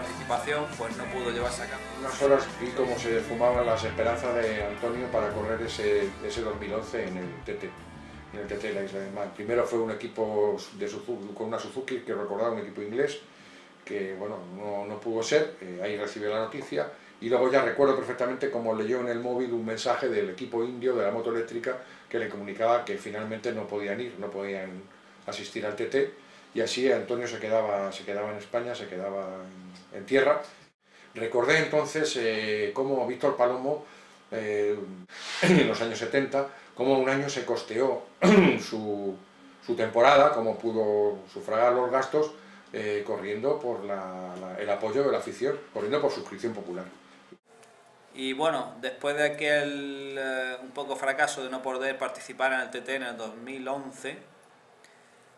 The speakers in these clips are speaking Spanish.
participación, pues no pudo llevarse a cabo. Unas horas vi cómo se fumaban las esperanzas de Antonio para correr ese, ese 2011 en el TT, en el TT de la Isla de Man. Primero fue un equipo de Suzuki, con una Suzuki que recordaba un equipo inglés, que bueno, no, no pudo ser, eh, ahí recibió la noticia, y luego ya recuerdo perfectamente cómo leyó en el móvil un mensaje del equipo indio de la moto eléctrica que le comunicaba que finalmente no podían ir, no podían asistir al TT, y así Antonio se quedaba, se quedaba en España, se quedaba en, tierra. Recordé entonces eh, cómo Víctor Palomo, eh, en los años 70, cómo un año se costeó su, temporada, cómo pudo sufragar los gastos eh, corriendo por la- el apoyo de la afición, corriendo por suscripción popular. Y bueno, después de aquel un poco fracaso de no poder participar en el TT en el 2011,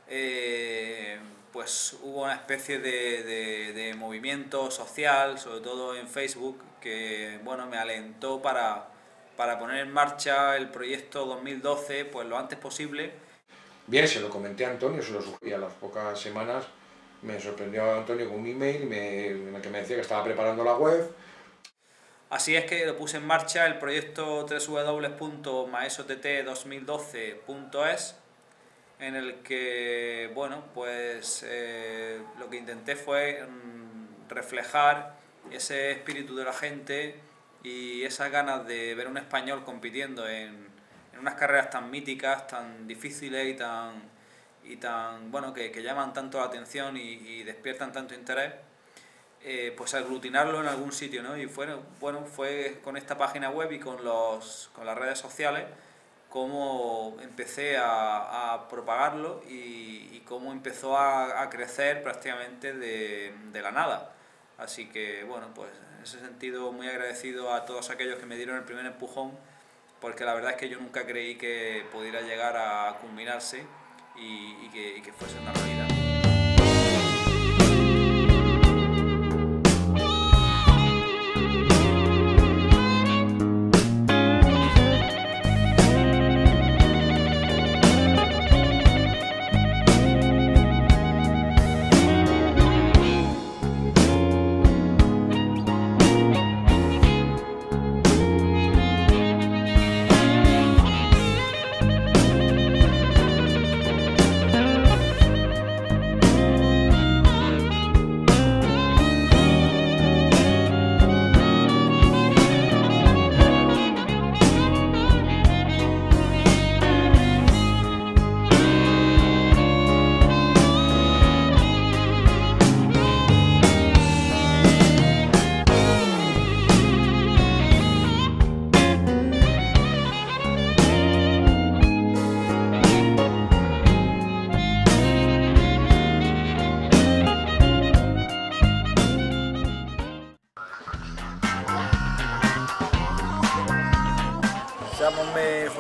eh, pues hubo una especie de, de- de movimiento social, sobre todo en Facebook, que bueno, me alentó para, para poner en marcha el proyecto 2012 pues lo antes posible. Bien, se lo comenté a Antonio, se lo sugerí a las pocas semanas, me sorprendió Antonio con un email me- en el que me decía que estaba preparando la web, Así es que lo puse en marcha el proyecto www.maesott2012.es en el que, bueno, pues eh, lo que intenté fue mm, reflejar ese espíritu de la gente y esas ganas de ver un español compitiendo en, en unas carreras tan míticas, tan difíciles y tan, y tan bueno, que, que llaman tanto la atención y, y despiertan tanto interés eh, pues aglutinarlo en algún sitio, ¿no? Y fue, bueno, fue con esta página web y con, los, con las redes sociales cómo empecé a, a propagarlo y, y cómo empezó a, a crecer prácticamente de, de la nada. Así que, bueno, pues en ese sentido muy agradecido a todos aquellos que me dieron el primer empujón, porque la verdad es que yo nunca creí que pudiera llegar a culminarse y, que, y que fuese una realidad.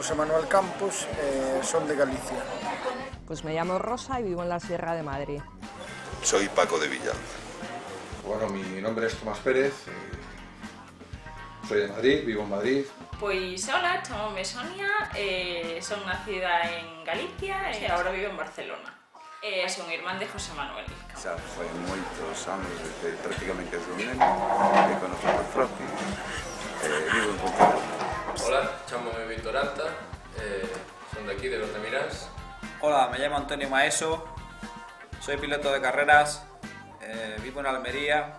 José Manuel Campos, eh, son de Galicia. Pues me llamo Rosa y vivo en la Sierra de Madrid. Soy Paco de Villa. Bueno, mi nombre es Tomás Pérez, eh, soy de Madrid, vivo en Madrid. Pois hola, chamome Sonia, eh, son nacida en Galicia e agora vivo en Barcelona. Eh, son irmán de José Manuel. Xa foi moitos anos desde prácticamente desde un que conozco. Eh, vivo en Pontevedra. Hola, chamome Víctor Alta, eh, son de aquí, de los de Mirás. Hola, me llamo Antonio Maeso, soy piloto de carreras, eh, vivo en Almería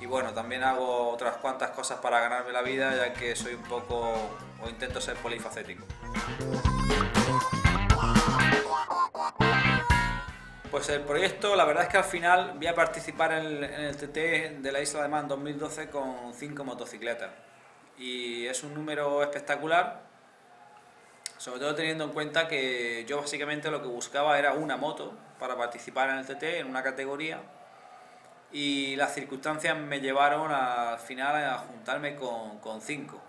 y bueno, también hago otras cuantas cosas para ganarme la vida ya que soy un poco o intento ser polifacético. Pues el proyecto, la verdad es que al final voy a participar en el, TT de la Isla de Man 2012 con cinco motocicletas y es un número espectacular Sobre todo teniendo en cuenta que yo básicamente lo que buscaba era una moto para participar en el TT en una categoría y las circunstancias me llevaron al final a juntarme con, con cinco.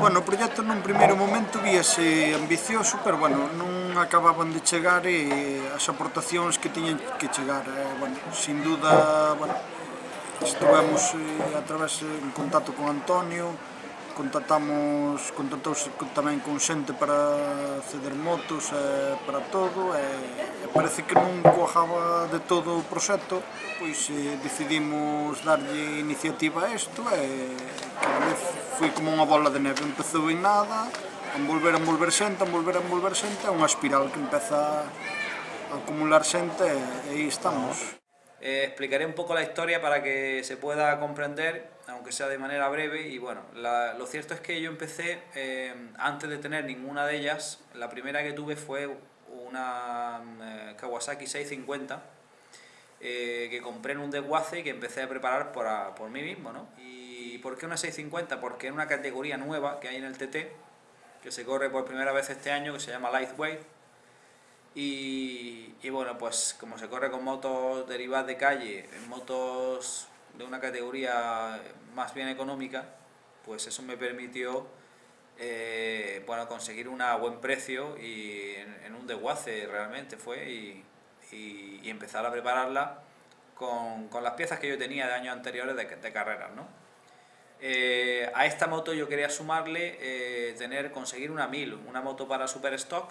Bueno, o proxecto nun primeiro momento víase ambicioso, pero bueno, non acababan de chegar e as aportacións que tiñan que chegar. Eh, bueno, sin duda, bueno, Estuvemos eh, a través eh, en contacto con Antonio, contactamos, contactouse tamén con xente para ceder motos, e para todo, e e parece que non coajaba de todo o proxecto, pois eh, decidimos darlle iniciativa a isto, e cada foi como unha bola de neve, empezou en nada, a envolver, a envolver xente, a envolver, a envolver xente, é unha espiral que empeza a acumular xente, e aí estamos. Eh, explicaré un poco la historia para que se pueda comprender, aunque sea de manera breve. Y bueno, la, lo cierto es que yo empecé, eh, antes de tener ninguna de ellas, la primera que tuve fue una eh, Kawasaki 650 eh, que compré en un desguace y que empecé a preparar por, por mí mismo. ¿no? ¿Y por qué una 650? Porque es una categoría nueva que hay en el TT, que se corre por primera vez este año, que se llama Lightweight y, y, bueno, pues como se corre con motos derivadas de calle, motos de una categoría más bien económica, pues eso me permitió eh, bueno, conseguir un buen precio y en, un desguace realmente fue y, y, empezar a prepararla con, con, las piezas que yo tenía de años anteriores de, de carreras. ¿no? Eh, a esta moto yo quería sumarle eh, tener, conseguir una 1000, una moto para super stock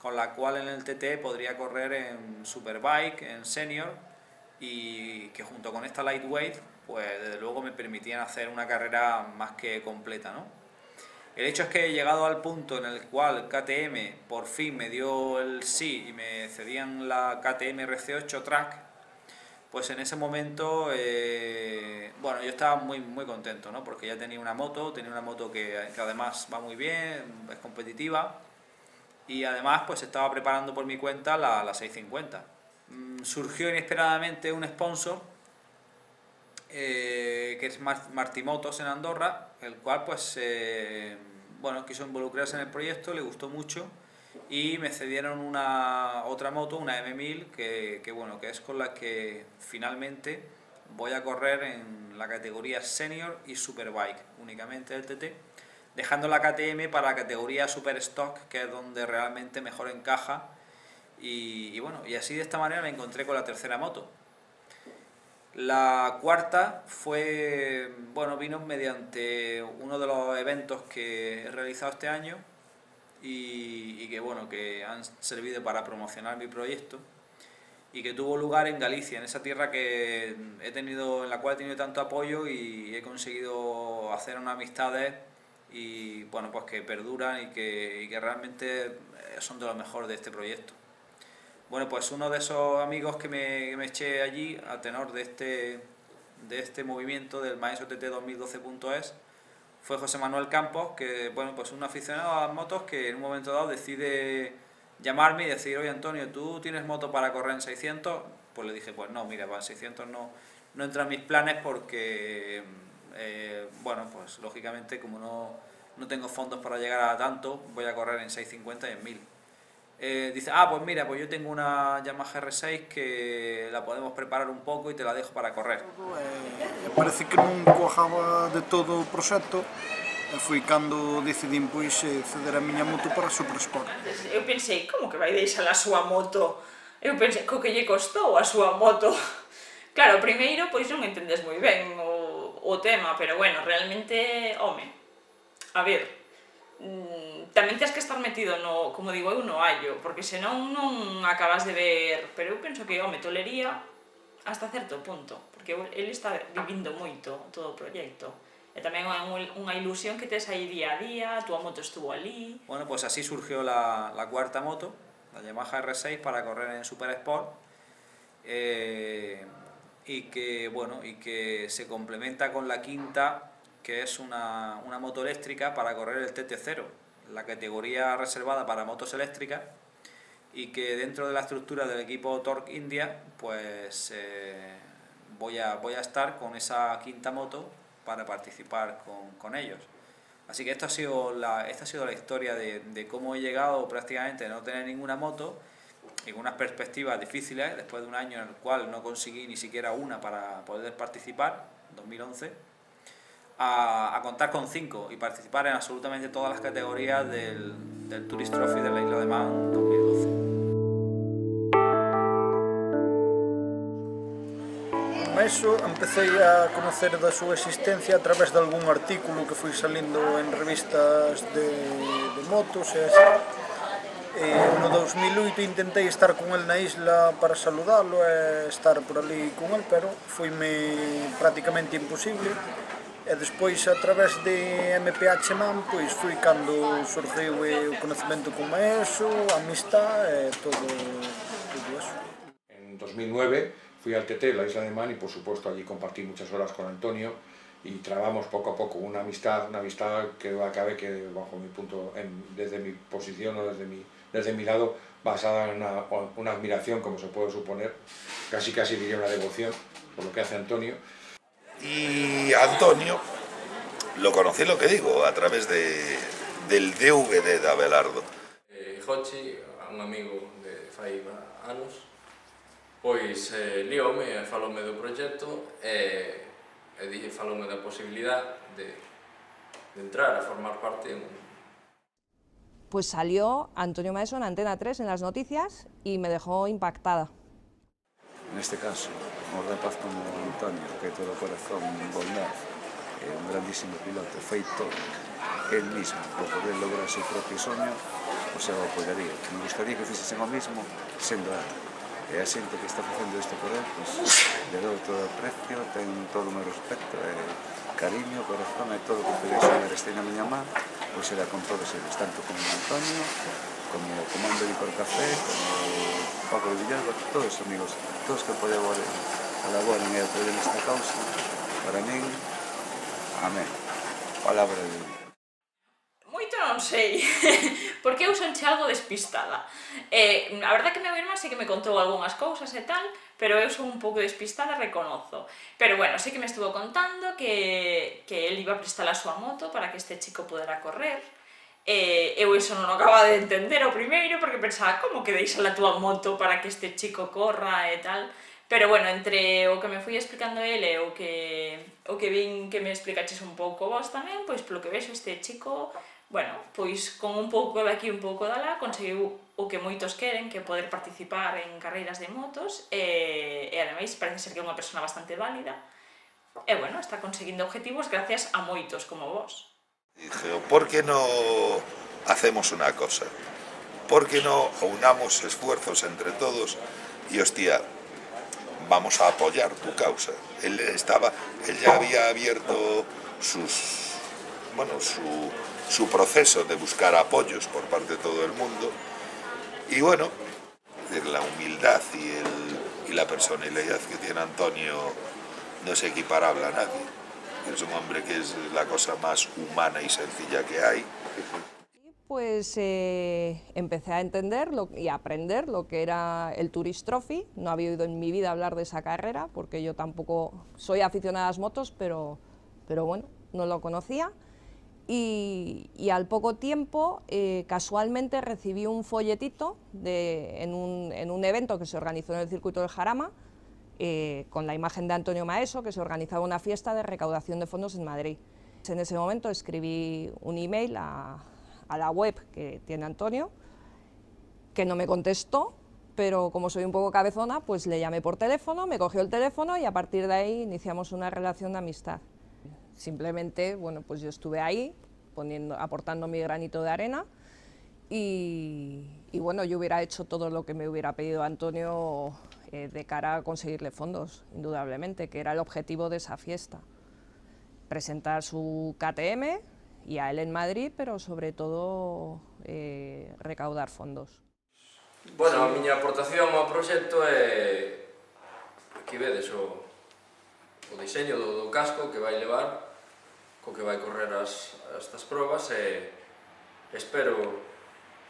con la cual en el TT podría correr en Superbike, en Senior y que junto con esta Lightweight pues desde luego me permitían hacer una carrera más que completa. ¿no? El hecho es que he llegado al punto en el cual KTM por fin me dio el sí y me cedían la KTM RC8 Track, pues en ese momento, eh, bueno, yo estaba muy, muy contento, ¿no? Porque ya tenía una moto, tenía una moto que, que además va muy bien, es competitiva, y además pues estaba preparando por mi cuenta la, la 650. Mm, surgió inesperadamente un sponsor eh, que es Martimotos en Andorra, el cual pues eh, bueno, quiso involucrarse en el proyecto, le gustó mucho y me cedieron una otra moto, una M1000, que, que, bueno, que es con la que finalmente voy a correr en la categoría Senior y Superbike, únicamente el TT dejando la KTM para la categoría Super Stock, que es donde realmente mejor encaja. Y, bueno, y así de esta manera me encontré con la tercera moto. La cuarta fue, bueno, vino mediante uno de los eventos que he realizado este año y, y que, bueno, que han servido para promocionar mi proyecto y que tuvo lugar en Galicia, en esa tierra que he tenido, en la cual he tenido tanto apoyo y he conseguido hacer unas amistades y bueno, pues que perduran y que, y que realmente eh, son de lo mejor de este proyecto. Bueno, pues uno de esos amigos que me, que me eché allí, a tenor de este, de este movimiento del Maestro TT 2012.es, fue José Manuel Campos, que bueno, pues un aficionado a las motos que en un momento dado decide llamarme y decir, oye Antonio, ¿tú tienes moto para correr en 600? Pues le dije, pues no, mira, para 600 no, no entra en mis planes porque eh, bueno, pues lógicamente como no, no, tengo fondos para llegar a tanto, voy a correr en 650 y en 1000. Eh, dice, ah, pues mira, pues yo tengo una Yamaha R6 que la podemos preparar un pouco e te la dejo para correr. Eh, parece que non cuajaba de todo o proxecto, e foi cando decidín pois eh, ceder a miña moto para Supersport. Eu pensei, como que vai deixar a súa moto? Eu pensei, co que lle costou a súa moto? Claro, primeiro, pois non entendes moi ben o o tema, pero bueno, realmente, home, a ver, mmm, tamén tens que estar metido no, como digo eu, no hallo, porque senón non acabas de ver, pero eu penso que, home, tolería hasta certo punto, porque ele está vivindo moito todo o proxecto. E tamén é unha ilusión que tes aí día a día, a túa moto estuvo ali... Bueno, pues así surgió la, la cuarta moto, la Yamaha R6, para correr en Super Sport. Eh, y que, bueno, y que se complementa con la quinta, que es una, una moto eléctrica para correr el TT0, la categoría reservada para motos eléctricas y que dentro de la estructura del equipo Torque India pues eh, voy, a, voy a estar con esa quinta moto para participar con, con ellos. Así que esto ha sido la, esta ha sido la historia de, de cómo he llegado prácticamente a no tener ninguna moto con unas perspectivas difíciles, después de un año en el cual no conseguí ni siquiera una para poder participar, 2011, a, a contar con cinco y participar en absolutamente todas las categorías del, del Tourist Trophy de la Isla de Man 2012. Eso empecé a conocer da súa existencia a través de algún artículo que foi salindo en revistas de, de motos así. Eh, no 2008 intentei estar con el na isla para saludalo e estar por ali con el, pero foime prácticamente imposible. E despois, a través de MPH Man, pois foi cando surgiu o conocimento con Maeso, a amistad e todo, todo eso. En 2009 fui al TT, la isla de Man, y por supuesto allí compartí muchas horas con Antonio, y trabamos poco a poco una amistad, una amistad que acabe que bajo mi punto, en, desde mi posición o desde mi desde mi lado basada en una, una admiración, como se puede suponer, casi casi diría una devoción por lo que hace Antonio. Y Antonio, lo conocí lo que digo, a través de, del DVD de Abelardo. Eh, Jochi, un amigo de fai anos, pois eh, liome e falome do proxecto e, e dille falome da posibilidad de, de entrar a formar parte en un Pues salió Antonio Maeso en Antena 3 en las noticias y me dejó impactada. En este caso, un rapaz como Antonio, que todo corazón, bondad, é un grandísimo piloto, feito él mismo, por poder lograr su propio soño, o sea, o apoyaría. Me gustaría que fixesen o mismo sendo él. E a xente que está facendo isto por él, pois, le dou todo o precio, ten todo o meu respeto, e eh, cariño, corazón, e todo o que podes saber este na miña má, pois será con todos eles, tanto como Antonio, como Comando de Licor Café, como Paco de Villalba, todos os amigos, todos que podía colaboran e apoian esta causa, para min, amén. Palabra de Deus. Moito non sei. porque eu son algo despistada. Eh, a verdade que a irmán sí que me contou algunhas cousas e tal, pero eu son un pouco despistada, reconozo. Pero bueno, sei que me estuvo contando que, que él iba a prestar a súa moto para que este chico pudera correr, Eh, eu iso non acaba de entender o primeiro porque pensaba como que deixa a túa moto para que este chico corra e tal pero bueno, entre o que me fui explicando el e o que, o que vin que me explicaches un pouco vos tamén pois polo que vexo este chico Bueno, pois con un pouco daqui un pouco de alá conseguiu o que moitos queren, que poder participar en carreiras de motos e, e ademais parece ser que é unha persona bastante válida e bueno, está conseguindo objetivos gracias a moitos como vos. Dije, por que non hacemos unha cosa? Por que non unamos esfuerzos entre todos e hostia, vamos a apoyar tu causa? Él estaba, él ya había abierto sus, bueno, su su proceso de buscar apoyos por parte de todo el mundo. Y bueno, la humildad y, el, y la personalidad que tiene Antonio no es equiparable a nadie. Es un hombre que es la cosa más humana y sencilla que hay. Pues eh, empecé a entender y a aprender lo que era el Tourist Trophy. No había oído en mi vida hablar de esa carrera, porque yo tampoco soy aficionada a las motos, pero, pero bueno, no lo conocía y, al poco tiempo eh, casualmente recibí un folletito de, en, un, en, un, evento que se organizó en el circuito del Jarama eh, con la imagen de Antonio Maeso que se organizaba una fiesta de recaudación de fondos en Madrid. En ese momento escribí un email a, a la web que tiene Antonio que no me contestó pero como soy un poco cabezona, pues le llamé por teléfono, me cogió el teléfono y a partir de ahí iniciamos una relación de amistad. Simplemente, bueno, pues yo estuve ahí poniendo, aportando mi granito de arena y, bueno, yo hubiera hecho todo lo que me hubiera pedido Antonio eh, de cara a conseguirle fondos, indudablemente, que era el objetivo de esa fiesta. Presentar su KTM y a él en Madrid, pero sobre todo eh, recaudar fondos. Bueno, miña aportación ao proxecto é aquí vedes o, o diseño do, do casco que vai levar co que vai correr as, estas probas e espero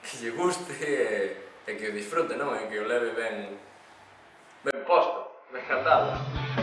que lle guste e, e que o disfrute, non? E que o leve ben, ben posto, ben catado.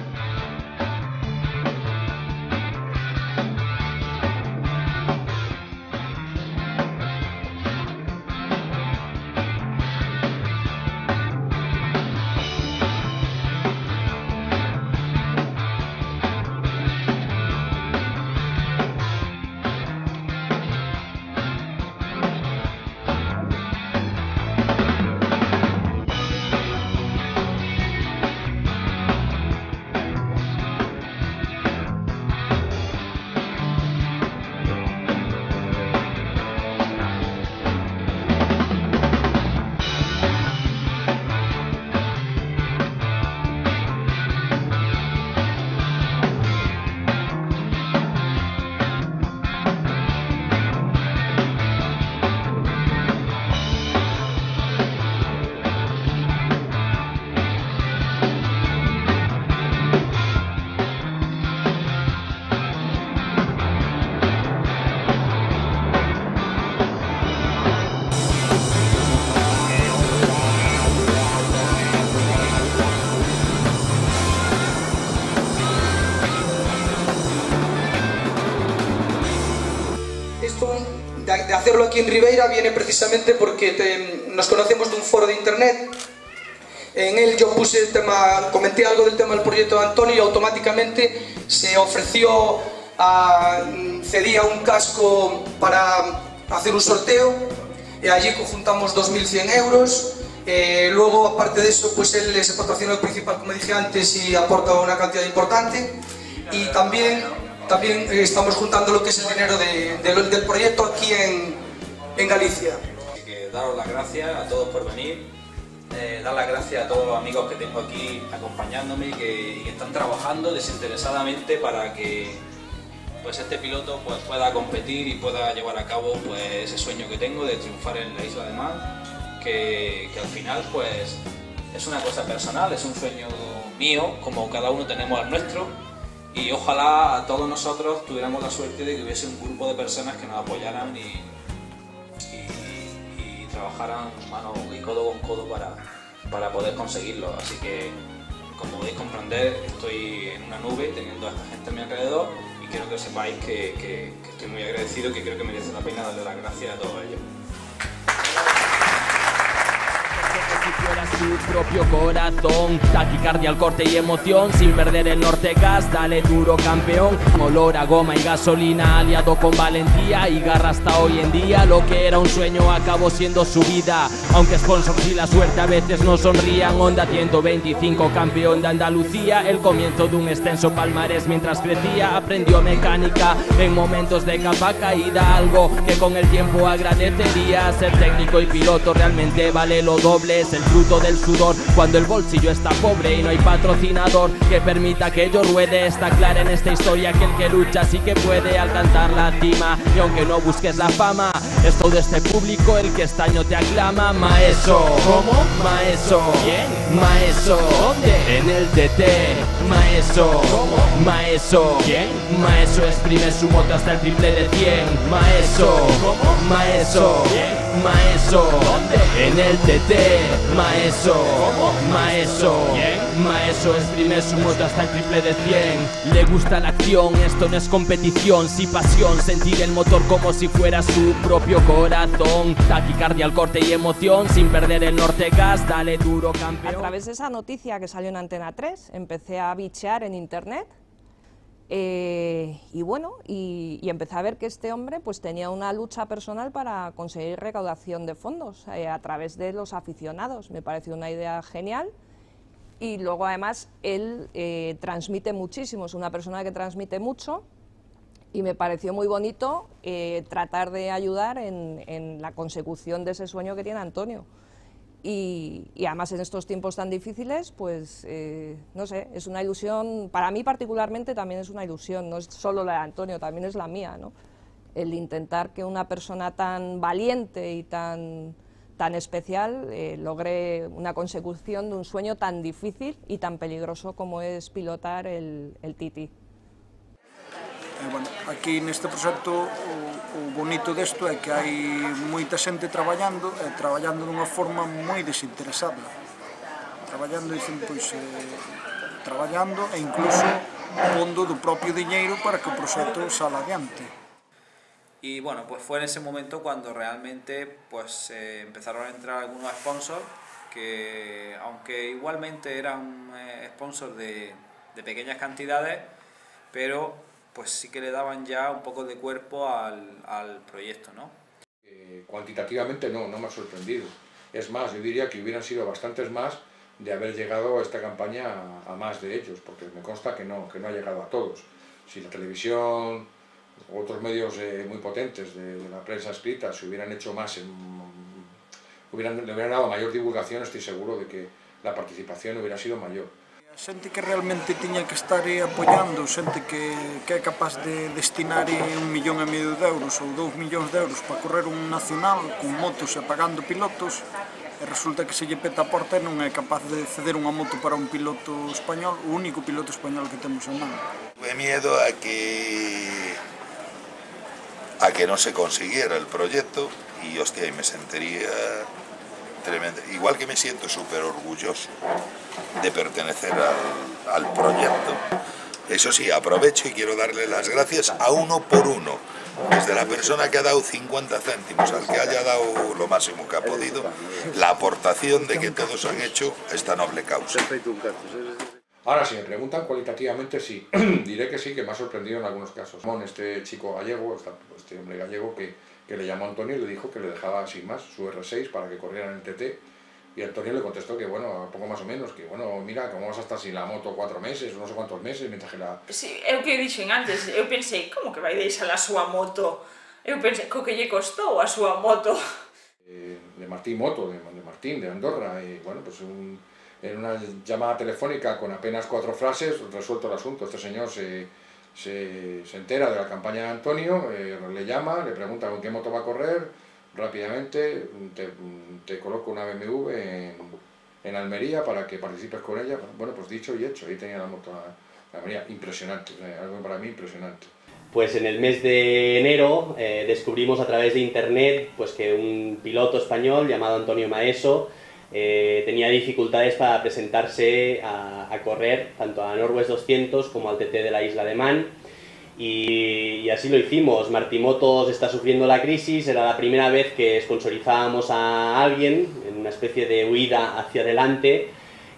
Aquí en Ribeira viene precisamente porque te, nos conocemos de un foro de internet. En él yo puse el tema, comenté algo del tema del proyecto de Antonio y automáticamente se ofreció, a, cedía un casco para hacer un sorteo. Y allí conjuntamos 2.100 euros. Eh, luego, aparte de eso, pues él es el patrocinador principal, como dije antes, y aporta una cantidad importante. Y también también eh, estamos juntando lo que es el dinero de, de, del proyecto aquí en, en Galicia. Que daros las gracias a todos por venir, eh, dar las gracias a todos los amigos que tengo aquí acompañándome y que, y que están trabajando desinteresadamente para que pues este piloto pues, pueda competir y pueda llevar a cabo pues, ese sueño que tengo de triunfar en la Isla de Mar, que, que al final pues es una cosa personal, es un sueño mío, como cada uno tenemos el nuestro, y ojalá a todos nosotros tuviéramos la suerte de que hubiese un grupo de personas que nos apoyaran y trabajaran mano y codo con codo para, para poder conseguirlo. Así que, como podéis comprender, estoy en una nube teniendo a esta gente a mi alrededor y quiero que sepáis que, que, que estoy muy agradecido y que creo que merece la pena darle las gracias a todos ellos. Si fuera su propio corazón. Taquicardia al corte y emoción Sin perder el norte gas, dale duro campeón. Olor a goma y gasolina aliado con valentía Y garra hasta hoy en día. Lo que era un sueño acabó siendo su vida. Aunque sponsors y la suerte a veces no sonrían Honda 125 campeón de Andalucía. El comienzo de un extenso palmarés mientras crecía Aprendió mecánica en momentos de capa caída. Algo que con el tiempo agradecería. Ser técnico y piloto realmente vale lo doble Es el fruto del sudor Cuando el bolsillo está pobre y no hay patrocinador Que permita que yo ruede Está clara en esta historia que el que lucha sí que puede alcanzar la cima Y aunque no busques la fama Es todo este público el que este año te aclama Maeso ¿Cómo? Maeso ¿Quién? Maeso ¿Dónde? En el TT Maeso ¿Cómo? Maeso ¿Quién? Maeso exprime su moto hasta el triple de 100 Maeso ¿Cómo? Maeso ¿Quién? Maeso ¿Dónde? En el TT Maeso. Maeso. Maeso exprime su moto hasta el triple de 100 Le gusta la acción, esto no es competición Sí pasión, sentir el motor como si fuera su propio corazón Taquicardia al corte y emoción Sin perder el norte gas, dale duro campeón A través de esa noticia que salió en Antena 3 Empecé a bichear en internet eh, y bueno, y, empecé a ver que este hombre pues tenía una lucha personal para conseguir recaudación de fondos eh, a través de los aficionados. Me pareció una idea genial y luego además él eh, transmite muchísimo, es una persona que transmite mucho y me pareció muy bonito tratar de ayudar en la consecución de ese sueño que tiene Antonio. Y, además en estos tiempos tan difíciles, pues eh, no sé, es una ilusión, para mí particularmente también es una ilusión, no es solo la de Antonio, también es la mía, ¿no? El intentar que una persona tan valiente y tan, tan especial eh, logre una consecución de un sueño tan difícil y tan peligroso como es pilotar el, el Titi. Eh, bueno, aquí neste proxecto o, o bonito desto é que hai moita xente traballando e traballando dunha forma moi desinteresada traballando, dicen, pois, eh, traballando e incluso pondo do propio diñeiro para que o proxecto sala adiante. Y bueno, pues fue en ese momento cuando realmente pues eh, empezaron a entrar algunos sponsors que aunque igualmente eran eh, sponsors de, de pequeñas cantidades, pero pues sí que le daban ya un poco de cuerpo al, al proyecto, ¿no? Eh, cuantitativamente no, no me ha sorprendido. Es más, yo diría que hubieran sido bastantes más de haber llegado a esta campaña a, más de ellos, porque me consta que no, que no ha llegado a todos. Si la televisión o otros medios eh, muy potentes de, la prensa escrita se hubieran hecho más, le hubieran dado mayor divulgación, estoy seguro de que la participación hubiera sido mayor. Xente que realmente tiña que estar apoiando, xente que, que é capaz de destinar un millón e medio de euros ou dous millóns de euros para correr un nacional con motos e pagando pilotos, e resulta que se lle peta a porta e non é capaz de ceder unha moto para un piloto español, o único piloto español que temos en mano. Tuve miedo a que a que non se consiguiera el proyecto y hostia, y me sentiría tremendo. Igual que me siento súper orgulloso de pertenecer al, proyecto, Eso sí, aprovecho y quiero darle las gracias a uno por uno, desde la persona que ha dado 50 céntimos al que haya dado lo máximo que ha podido, la aportación de que todos han hecho esta noble causa. Ahora, si me preguntan cualitativamente, sí. Diré que sí, que me ha sorprendido en algunos casos. Este chico gallego, este hombre gallego que, le llamó Antonio y le dijo que le dejaba sin más su R6 para que corriera en el TT y Antonio le contestó que, bueno, poco más o menos, que, bueno, mira, como vas a estar sin la moto cuatro meses, no sé cuántos meses, mientras que la... Sí, é o que dixen antes, eu pensei, como que vai deixar a súa moto? Eu pensei, co que lle costou a súa moto? Eh, de Martín Moto, de, de Martín, de Andorra, y bueno, pues un, en una llamada telefónica con apenas cuatro frases, resuelto el asunto, este señor se, se, se entera de la campaña de Antonio, eh, le llama, le pregunta con qué moto va a correr, rápidamente te, coloco una BMW en, Almería para que participes con ella. Bueno, pues dicho y hecho, ahí tenía la moto en Almería, impresionante, algo para mí impresionante. Pues en el mes de enero eh, descubrimos a través de internet pues que un piloto español llamado Antonio Maeso eh, tenía dificultades para presentarse a, a, correr tanto a Norwest 200 como al TT de la isla de Man y, así lo hicimos. Martimotos está sufriendo la crisis, era la primera vez que sponsorizábamos a alguien en una especie de huida hacia adelante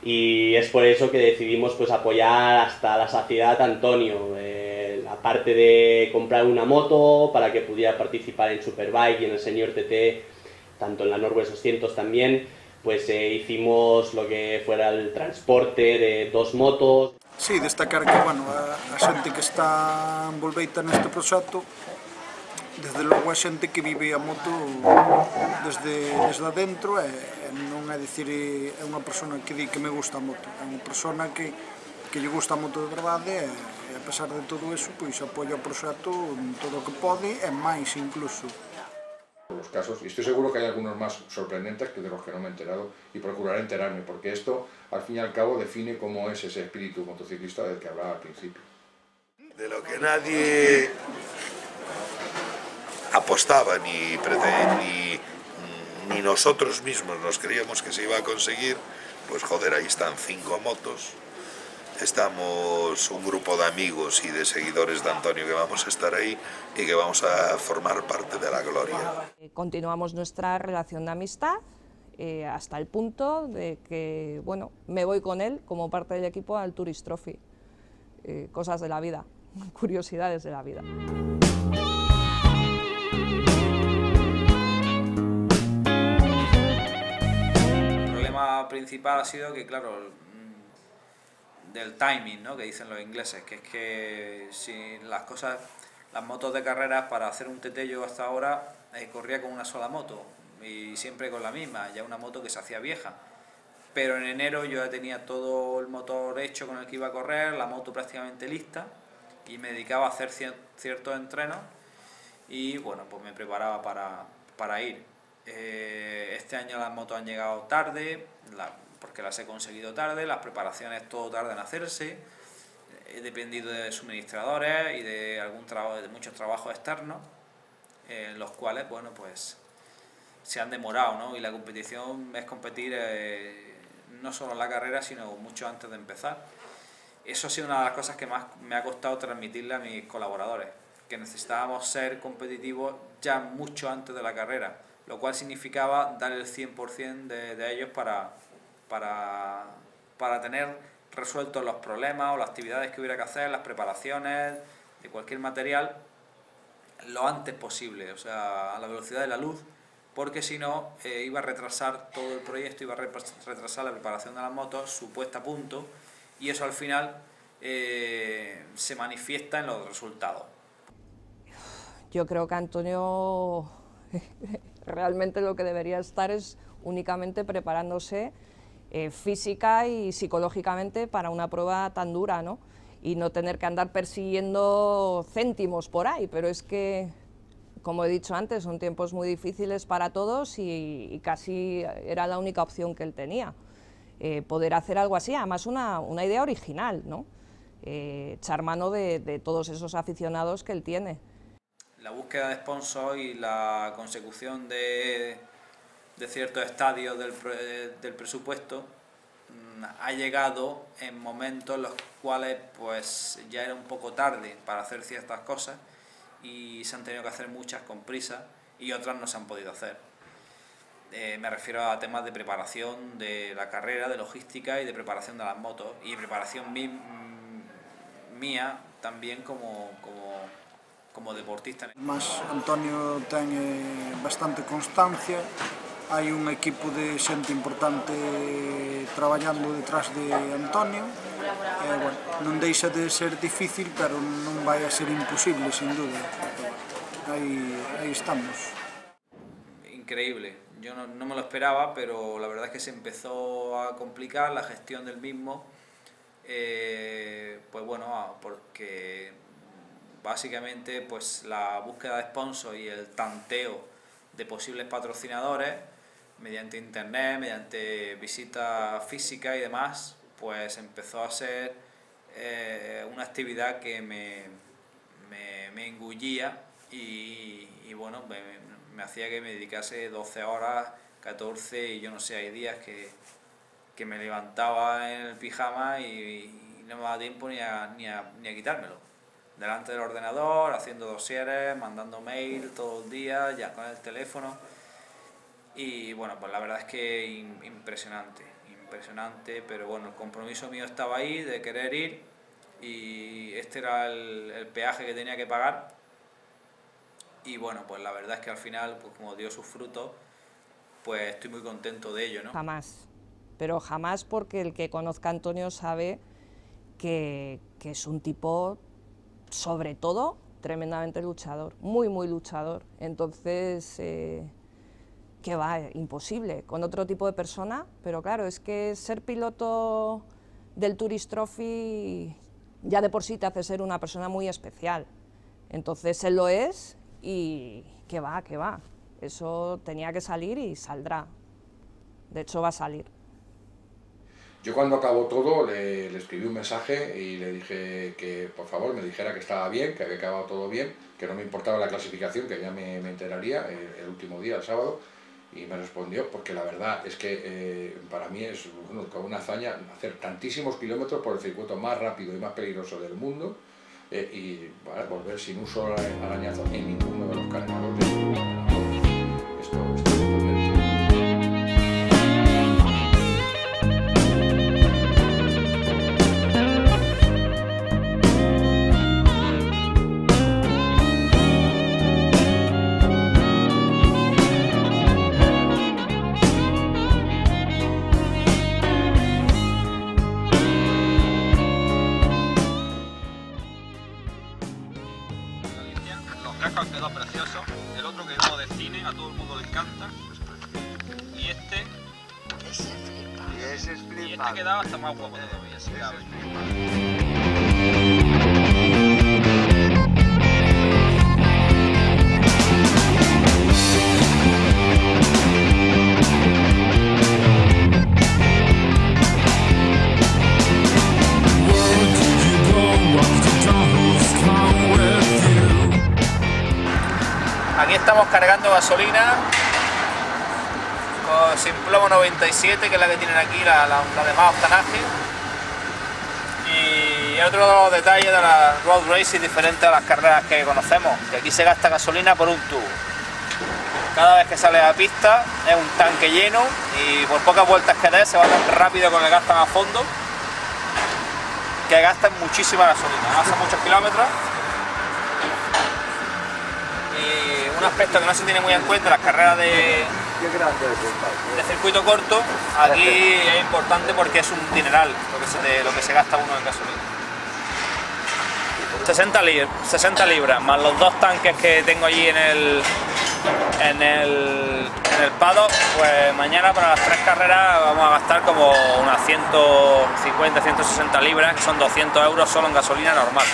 y es por eso que decidimos pues, apoyar hasta la saciedad a Antonio. Eh, aparte de comprar una moto para que pudiera participar en Superbike y en el Señor TT, tanto en la Norwest 200 también, pues eh, hicimos lo que fuera el transporte de dos motos. Sí, destacar que, bueno, a, a xente que está envolveita neste proxecto desde logo a xente que vive a moto desde, desde adentro e, e non é dicir é unha persona que di que me gusta a moto. É unha persona que, que lle gusta a moto de verdade e, e a pesar de todo eso pois apoia o proxecto en todo o que pode e máis incluso. Los casos, y estoy seguro que hay algunos más sorprendentes que de los que no me he enterado y procuraré enterarme, porque esto, al fin y al cabo, define cómo es ese espíritu motociclista del que hablaba al principio. De lo que nadie apostaba ni, ni, ni nosotros mismos nos creíamos que se iba a conseguir, pues joder, ahí están cinco motos, estamos un grupo de amigos y de seguidores de Antonio que vamos a estar ahí y que vamos a formar parte de la gloria. Continuamos nuestra relación de amistad eh, hasta el punto de que, bueno, me voy con él como parte del equipo al Tourist Trophy. Eh, cosas de la vida, curiosidades de la vida. El problema principal ha sido que, claro, del timing, ¿no? que dicen los ingleses, que es que si las cosas, las motos de carreras para hacer un yo hasta ahora eh, corría con una sola moto y siempre con la misma, ya una moto que se hacía vieja. Pero en enero yo ya tenía todo el motor hecho con el que iba a correr, la moto prácticamente lista y me dedicaba a hacer ciertos entrenos y bueno, pues me preparaba para, para ir. Eh, este año las motos han llegado tarde, la, porque las he conseguido tarde, las preparaciones todo tarde en hacerse, he dependido de suministradores y de algún trabajo, de muchos trabajos externos, los cuales, bueno, pues se han demorado, ¿no? Y la competición es competir eh, no solo en la carrera, sino mucho antes de empezar. Eso ha sido una de las cosas que más me ha costado transmitirle a mis colaboradores, que necesitábamos ser competitivos ya mucho antes de la carrera, lo cual significaba dar el 100% de, de ellos para, para, para tener resueltos los problemas o las actividades que hubiera que hacer, las preparaciones de cualquier material lo antes posible, o sea, a la velocidad de la luz, porque si no eh, iba a retrasar todo el proyecto, iba a retrasar la preparación de las motos, su puesta a punto, y eso al final eh, se manifiesta en los resultados. Yo creo que Antonio realmente lo que debería estar es únicamente preparándose eh, física y psicológicamente para una prueba tan dura, ¿no? Y no tener que andar persiguiendo céntimos por ahí, pero es que, como he dicho antes, son tiempos muy difíciles para todos y, casi era la única opción que él tenía. Eh, poder hacer algo así, además una, una idea original, ¿no? Eh, echar mano de, de todos esos aficionados que él tiene. La búsqueda de sponsor y la consecución de de ciertos estadios del, del presupuesto mm, ha llegado en momentos en los cuales pues ya era un poco tarde para hacer ciertas cosas y se han tenido que hacer muchas con prisa y otras no se han podido hacer. Eh, me refiero a temas de preparación de la carrera, de logística y de preparación de las motos y preparación mm, mía también como, como, como deportista. Más Antonio ten bastante constancia, hai un equipo de xente importante traballando detrás de Antonio. E, bueno, de ser difícil pero non vai a ser imposible sin duda. Aí, aí estamos. Increíble. Yo no, no me lo esperaba pero la verdad es que se empezó a complicar la gestión del mismo. Eh, pues bueno porque básicamente pues la búsqueda de sponsor y el tanteo de posibles patrocinadores mediante internet, mediante visita física y demás, pues empezó a ser eh, una actividad que me, me, engullía y, bueno, me, hacía que me dedicase 12 horas, 14 y yo no sé, hay días que, que me levantaba en el pijama y, no me daba tiempo ni a, ni, a, ni a quitármelo. Delante del ordenador, haciendo dosieres, mandando mail todo el día, ya con el teléfono y bueno, pues la verdad es que impresionante, impresionante, pero bueno, el compromiso mío estaba ahí de querer ir y este era el, peaje que tenía que pagar y bueno, pues la verdad es que al final, pues como dio sus frutos, pues estoy muy contento de ello, ¿no? Jamás, pero jamás porque el que conozca a Antonio sabe que, que es un tipo, sobre todo, tremendamente luchador, muy, muy luchador. Entonces, eh, que va, imposible, con otro tipo de persona, pero claro, es que ser piloto del Tourist Trophy ya de por sí te hace ser una persona muy especial. Entonces él lo es y que va, que va. Eso tenía que salir y saldrá. De hecho va a salir. Yo cuando acabó todo le, escribí un mensaje y le dije que por favor me dijera que estaba bien, que había acabado todo bien, que no me importaba la clasificación, que ya me, enteraría el, el último día, el sábado, y me respondió, porque la verdad es que eh, para mí es una hazaña hacer tantísimos kilómetros por el circuito más rápido y más peligroso del mundo eh, y volver sin un solo arañazo en ninguno de los cargadores. cargando 97 que es la que tienen aquí, la, de más octanaje y otro detalle de la road racing diferente a las carreras que conocemos que aquí se gasta gasolina por un tubo. Cada vez que sale a la pista es un tanque lleno y por pocas vueltas que dé se va tan rápido con el gastan a fondo que gastan muchísima gasolina, hace muchos kilómetros. Un aspecto que no se tiene muy en cuenta las carreras de, de circuito corto, aquí es importante porque es un dineral lo que se, lo que se gasta uno en gasolina. 60, 60 libras, más los dos tanques que tengo allí en el, en el, en el pado, pues mañana para las tres carreras vamos a gastar como unas 150, 160 libras, que son 200 euros solo en gasolina normal.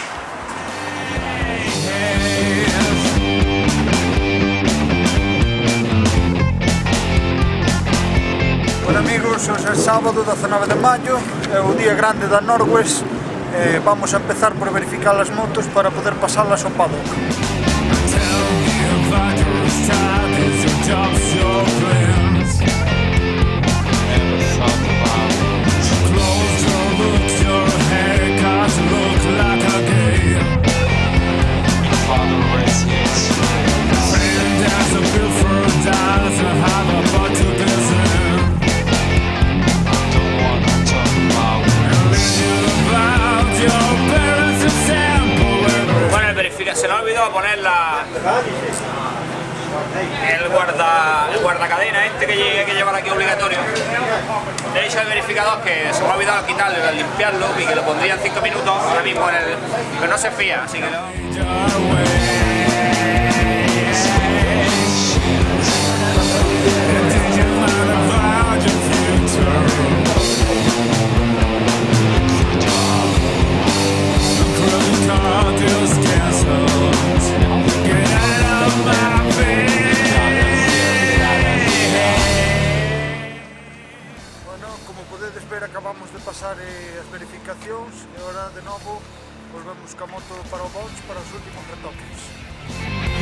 Hola amigos, hoxe é sábado 19 de maio, é o día grande da Norwest eh, vamos a empezar por verificar as motos para poder pasarlas ao paddock Father races a poner la, el guarda el guardacadena este que hay que llevar aquí obligatorio. Le he dicho al verificador que se me ha olvidado quitarlo, limpiarlo y que lo pondría en 5 minutos ahora mismo en el. pero no se fía, así que lo... ver, acabamos de pasar eh, as verificacións e agora de novo volvemos ca moto para o box para os últimos retoques.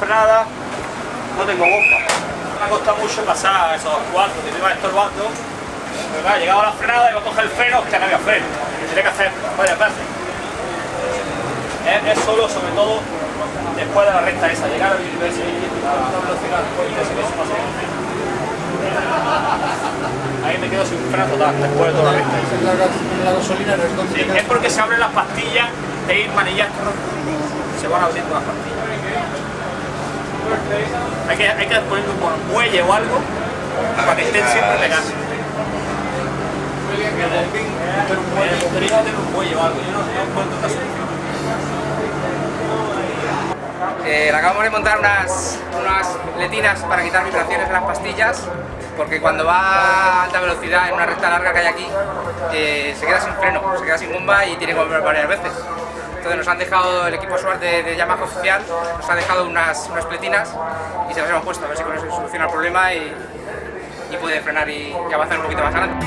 Frenada, no tengo bomba. Me ha costado mucho pasar esos cuartos que me iban estorbando. Pero claro, llegaba a la frenada, iba a coger el freno, hostia, no había freno. Y tenía que hacer varias veces. Es, es solo, sobre todo, después de la recta esa, llegar a la velocidad, pasa. Ahí me quedo sin freno total, después de toda la recta. La, gasolina Sí, es porque se abren las pastillas de ir manillas se van abriendo las pastillas. Hay que, hay que ponerle un muelle o algo para que estén siempre solución. Eh, acabamos de montar unas, unas letinas para quitar vibraciones en las pastillas porque cuando va a alta velocidad en una recta larga que hay aquí eh, se queda sin freno, se queda sin bomba y tiene que volver varias veces. Entonces nos han dejado, el equipo SWAT de, de Yamaha oficial nos ha dejado unas, unas pletinas y se las hemos puesto a ver si con eso soluciona el problema y, y puede frenar y, y avanzar un poquito más adelante.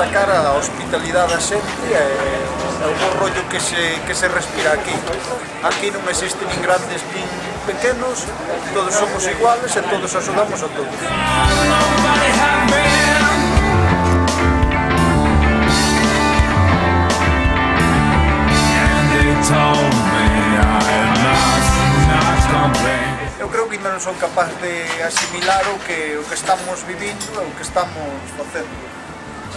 destacar a hospitalidade da xente e é o bon rollo que se, que se respira aquí. Aquí non existen nin grandes nin pequenos, todos somos iguales e todos axudamos a todos. told me not eu creo que ainda non son capaz de asimilar o que, o que estamos vivindo e o que estamos facendo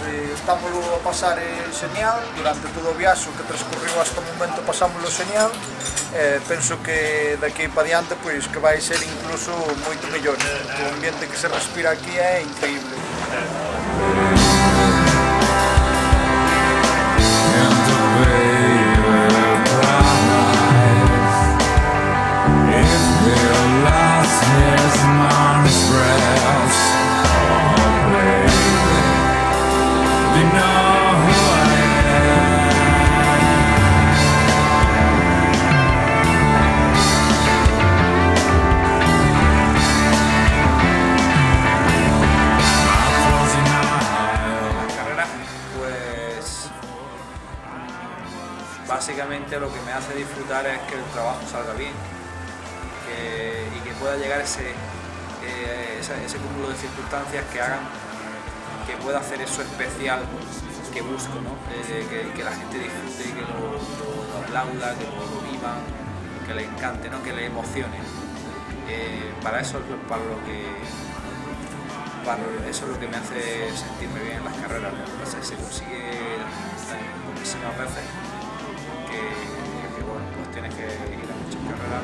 eh, estámoslo a pasar eh, genial, durante todo o viaxo que transcurriu hasta o momento pasámoslo genial, eh, penso que daqui para diante pois, que vai ser incluso moito mellor, o ambiente que se respira aquí é increíble. If lo que me hace disfrutar es que el trabajo salga bien y que pueda llegar ese, eh, ese cúmulo de circunstancias que hagan que pueda hacer eso especial que busco, ¿no? Eh, que, la gente disfrute que lo, aplauda, que lo, lo vivan, que le encante, ¿no? que le emocione. Eh, para eso es para lo que para eso es lo que me hace sentirme bien en las carreras. Que se consigue eh, poquísimas veces que, que, bueno, pues tienes que ir a muchas carreras.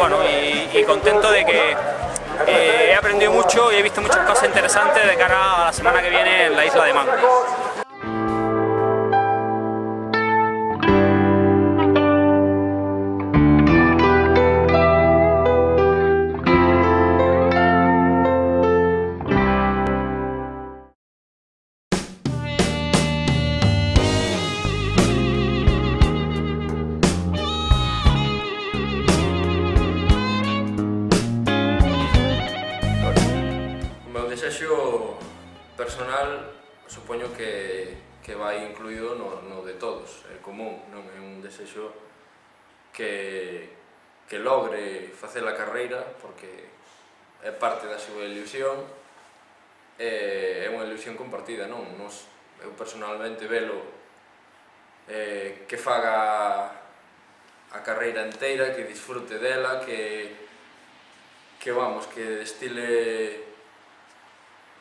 Bueno, y, contento de que eh, he aprendido mucho y he visto muchas cosas interesantes de cara a la semana que viene en la isla de Man. esteira, que disfrute dela, que que vamos, que destile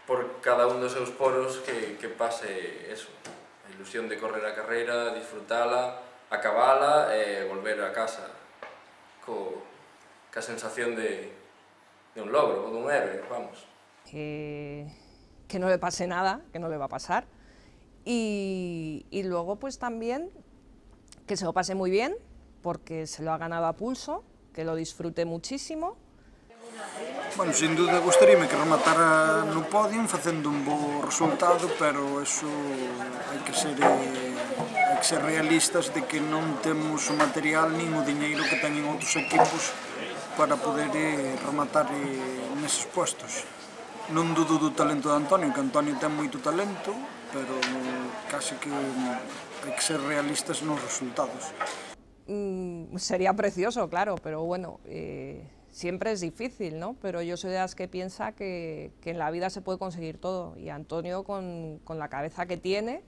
por cada un dos seus poros que, que pase eso, a ilusión de correr a carreira, disfrutala, acabala e volver a casa co, ca sensación de, de un logro, ou dun héroe, vamos. Que, que no le pase nada, que no le va a pasar, y, y luego pues también que se lo pase muy bien, porque se lo ha ganado a pulso, que lo disfrute muchísimo. Bueno, sin duda gustaríame que rematara eh, no podium facendo un bo resultado, pero eso hai que ser eh, hai que ser realistas de que non temos o material nin o diñeiro que teñen outros equipos para poder eh, rematar neses puestos. Non dudo do talento de Antonio, que Antonio ten moito talento, pero case que hai que ser realistas nos resultados. Mm, sería precioso, claro, pero bueno, eh, siempre es difícil, ¿no? Pero yo soy de las que piensa que, en la vida se puede conseguir todo. Y Antonio, con, con la cabeza que tiene,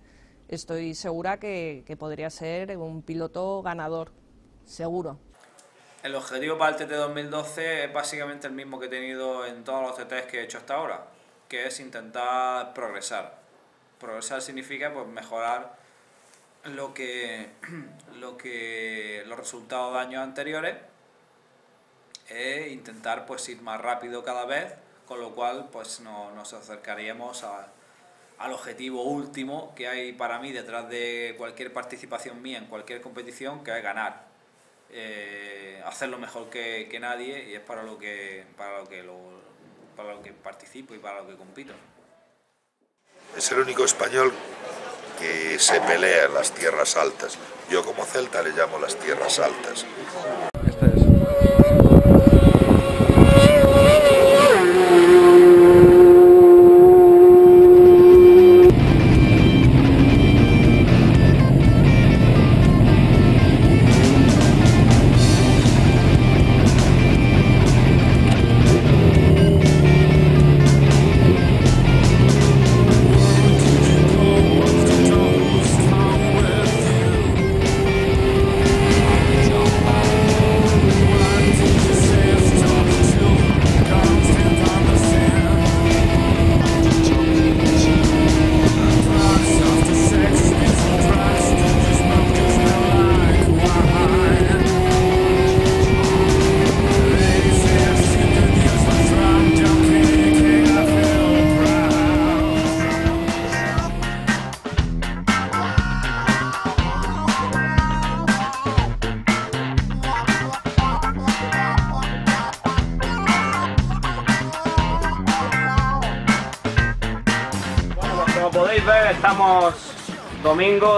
estoy segura que, que podría ser un piloto ganador, seguro. El objetivo para el TT 2012 es básicamente el mismo que he tenido en todos los TTs que he hecho hasta ahora, que es intentar progresar. Progresar significa pues, mejorar lo que, lo que los resultados de años anteriores e intentar pues ir más rápido cada vez, con lo cual pues no- nos acercaríamos a- al objetivo último que hay para mí detrás de cualquier participación mía en cualquier competición, que es ganar. Eh, hacerlo mejor que, que nadie y es para lo que, para lo que lo, para lo que participo y para lo que compito. Es el único español que se pelea en las tierras altas. Yo como celta le llamo las tierras altas. Como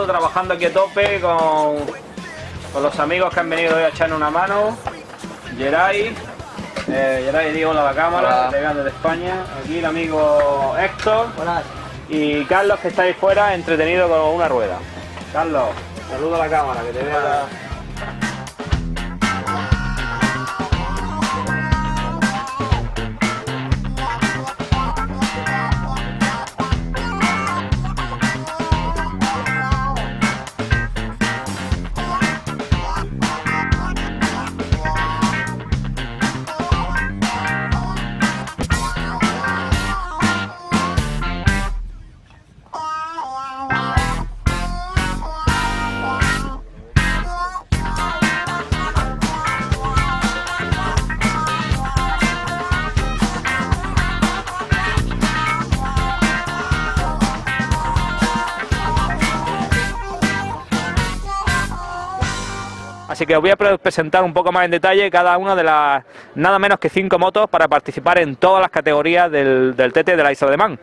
trabajando aquí a tope con, con los amigos que han venido hoy a echarnos una mano. Geray, eh, Geray, digo hola a la cámara, llegando de España. Aquí el amigo Héctor. Y Carlos, que está ahí fuera, entretenido con una rueda. Carlos, saluda a la cámara, que te vea. Así que os voy a pre- presentar un poco más en detalle cada una de las nada menos que cinco motos para participar en todas las categorías del, del TT de la Isla de Man.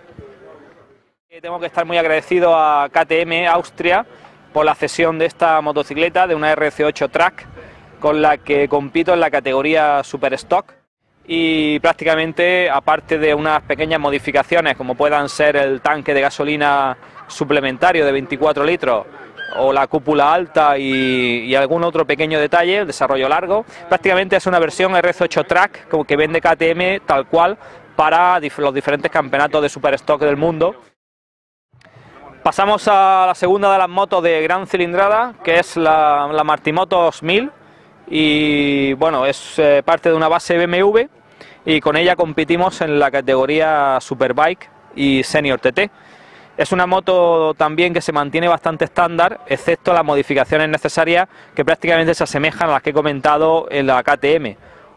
Eh, Tengo que estar muy agradecido a KTM Austria por la cesión de esta motocicleta de una RC8 Track con la que compito en la categoría Super Stock y prácticamente aparte de unas pequeñas modificaciones como puedan ser el tanque de gasolina suplementario de 24 litros o la cúpula alta y, algún otro pequeño detalle, el desarrollo largo, prácticamente es una versión RC8 Track como que vende KTM tal cual para los diferentes campeonatos de Super Stock del mundo. Pasamos a la segunda de las motos de gran cilindrada, que es la, la Martimotos 1000 y bueno, es eh, parte de una base BMW y con ella competimos en la categoría Superbike y Senior TT. Es una moto también que se mantiene bastante estándar, excepto las modificaciones necesarias que prácticamente se asemejan a las que he comentado en la KTM.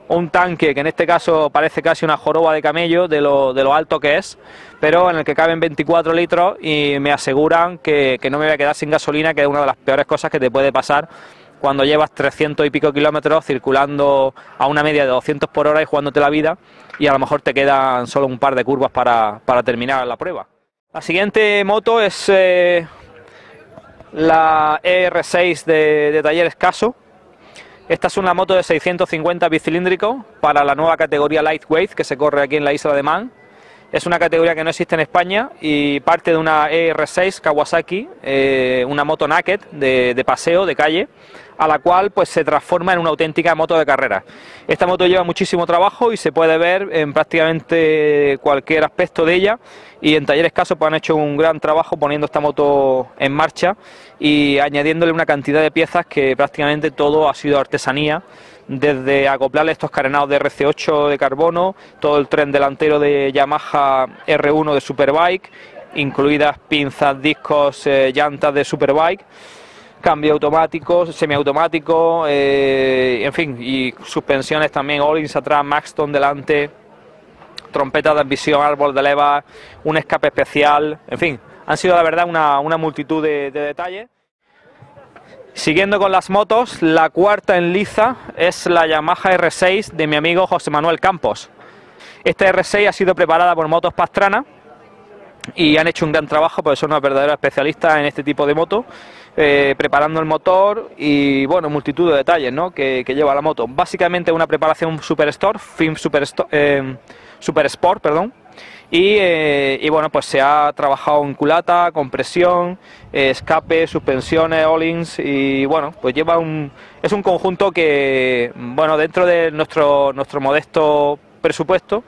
Un tanque que en este caso parece casi una joroba de camello de lo, de lo alto que es, pero en el que caben 24 litros y me aseguran que, no me voy a quedar sin gasolina, que es una de las peores cosas que te puede pasar cuando llevas 300 y pico kilómetros circulando a una media de 200 por hora y jugándote la vida y a lo mejor te quedan solo un par de curvas para terminar la prueba. La siguiente moto es eh, la ER6 de, de Talleres Caso. Esta es una moto de 650 bicilíndricos para la nueva categoría Lightweight que se corre aquí en la isla de Man. Es una categoría que no existe en España y parte de una ER6 Kawasaki, eh, una moto naked de, paseo, de calle, a la cual pues se transforma en una auténtica moto de carrera. Esta moto lleva muchísimo trabajo y se puede ver en prácticamente cualquier aspecto de ella y en Talleres Caso pues, han hecho un gran trabajo poniendo esta moto en marcha y añadiéndole una cantidad de piezas que prácticamente todo ha sido artesanía desde acoplarle estos carenados de RC8 de carbono, todo el tren delantero de Yamaha R1 de Superbike, incluidas pinzas, discos, eh, llantas de Superbike, cambio automático, semiautomático, eh, en fin, y suspensiones también, Ollins atrás, Maxton delante, trompeta de admisión, árbol de leva, un escape especial, en fin, han sido la verdad una, multitud de detalles. Siguiendo con las motos, la cuarta en liza es la Yamaha R6 de mi amigo José Manuel Campos. Esta R6 ha sido preparada por Motos Pastrana y han hecho un gran trabajo, porque son unos verdaderos especialistas en este tipo de moto, eh, preparando el motor y bueno, multitud de detalles ¿no? que, lleva la moto. Básicamente una preparación Film eh, Super Sport, perdón, y, eh, y, bueno, pues se ha trabajado en culata, compresión, eh, escape, suspensiones, Ollins y bueno, pues lleva un es un conjunto que bueno dentro de nuestro nuestro modesto presupuesto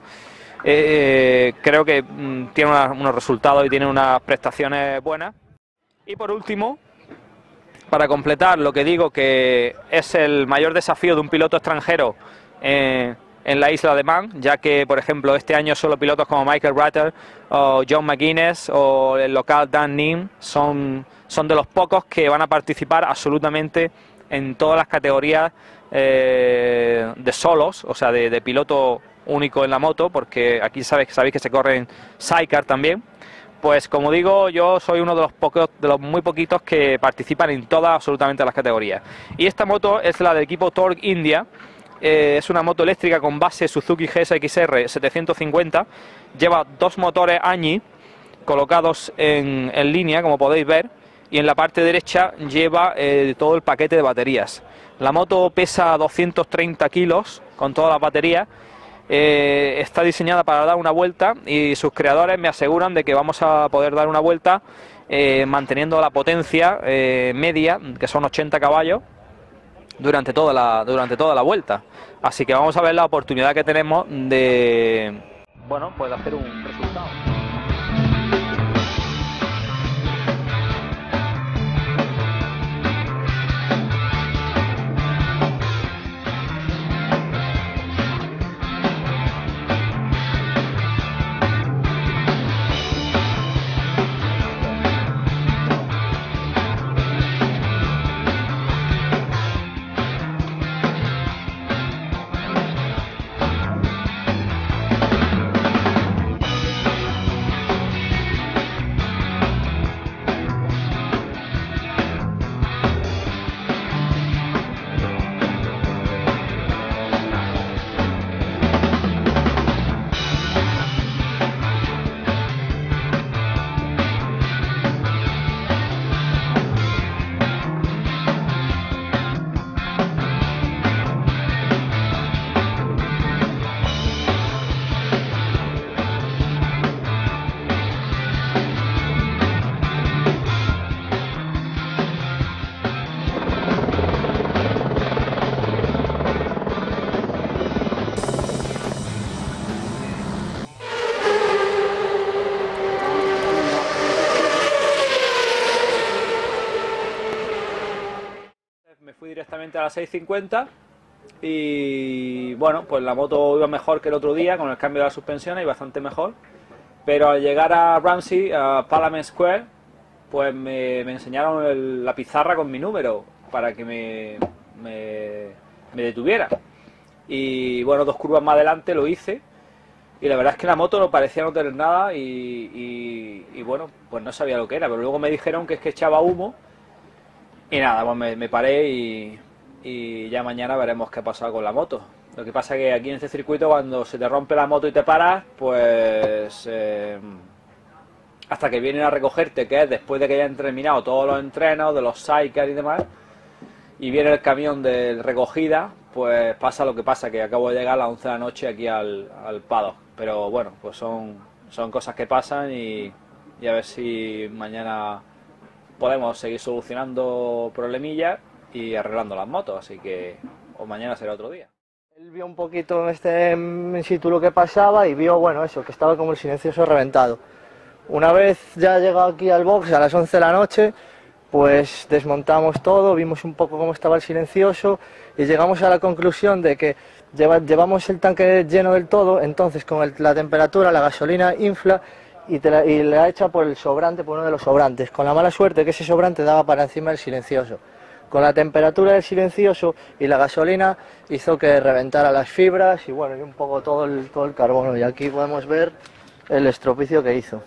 eh, creo que mm, tiene unos resultados y tiene unas prestaciones buenas. Y por último, para completar lo que digo que es el mayor desafío de un piloto extranjero eh, en la isla de Man, ya que por ejemplo este año solo pilotos como Michael Rutter o John McGuinness o el local Dan Nim son, son de los pocos que van a participar absolutamente en todas las categorías eh, de solos, o sea, de, piloto único en la moto, porque aquí sabéis, sabéis que se corren sidecar también. Pues como digo, yo soy uno de los pocos, de los muy poquitos que participan en todas absolutamente las categorías. Y esta moto es la del equipo Torque India. Eh, es una moto eléctrica con base Suzuki GSX-R 750. Lleva dos motores Añi colocados en, en línea, como podéis ver, y en la parte derecha lleva eh, todo el paquete de baterías. La moto pesa 230 kilos con todas las baterías. eh, está diseñada para dar una vuelta y sus creadores me aseguran de que vamos a poder dar una vuelta eh, manteniendo la potencia media, que son 80 caballos, durante toda la durante toda la vuelta. Así que vamos a ver la oportunidad que tenemos de bueno, pues hacer un resultado. A las 6.50 y bueno, pues la moto iba mejor que el otro día con el cambio de las suspensiones y bastante mejor. Pero al llegar a Ramsey, a Parliament Square, pues me, me enseñaron el- la pizarra con mi número para que me, me, me detuviera. Y bueno, dos curvas más adelante lo hice. Y la verdad es que la moto no parecía no tener nada y, y- y bueno, pues no sabía lo que era. Pero luego me dijeron que es que echaba humo. Y nada, pues me, me paré y, y ya mañana veremos qué ha pasado con la moto. Lo que pasa es que aquí en este circuito cuando se te rompe la moto y te paras, pues eh, hasta que vienen a recogerte, que es después de que hayan terminado todos los entrenos, de los cycles y demás, y viene el camión de recogida, pues pasa lo que pasa, que acabo de llegar a las 11 de la noche aquí al, al paddock. Pero bueno, pues son, son cosas que pasan y, y a ver si mañana podemos seguir solucionando problemillas y arreglando las motos, así que o mañana será otro día. Él vio un poquito en este in situ lo que pasaba y vio, bueno, eso, que estaba como el silencioso reventado. Una vez ya llegado aquí al box a las 11 de la noche, pues desmontamos todo, vimos un poco cómo estaba el silencioso y llegamos a la conclusión de que lleva- llevamos el tanque lleno del todo, entonces con el- la temperatura la gasolina infla y, te la, y la echa por el sobrante, por uno de los sobrantes, con la mala suerte que ese sobrante daba para encima del silencioso. Con la temperatura del silencioso y la gasolina hizo que reventara las fibras y bueno, y un poco todo el, todo el carbono. Y aquí podemos ver el estropicio que hizo.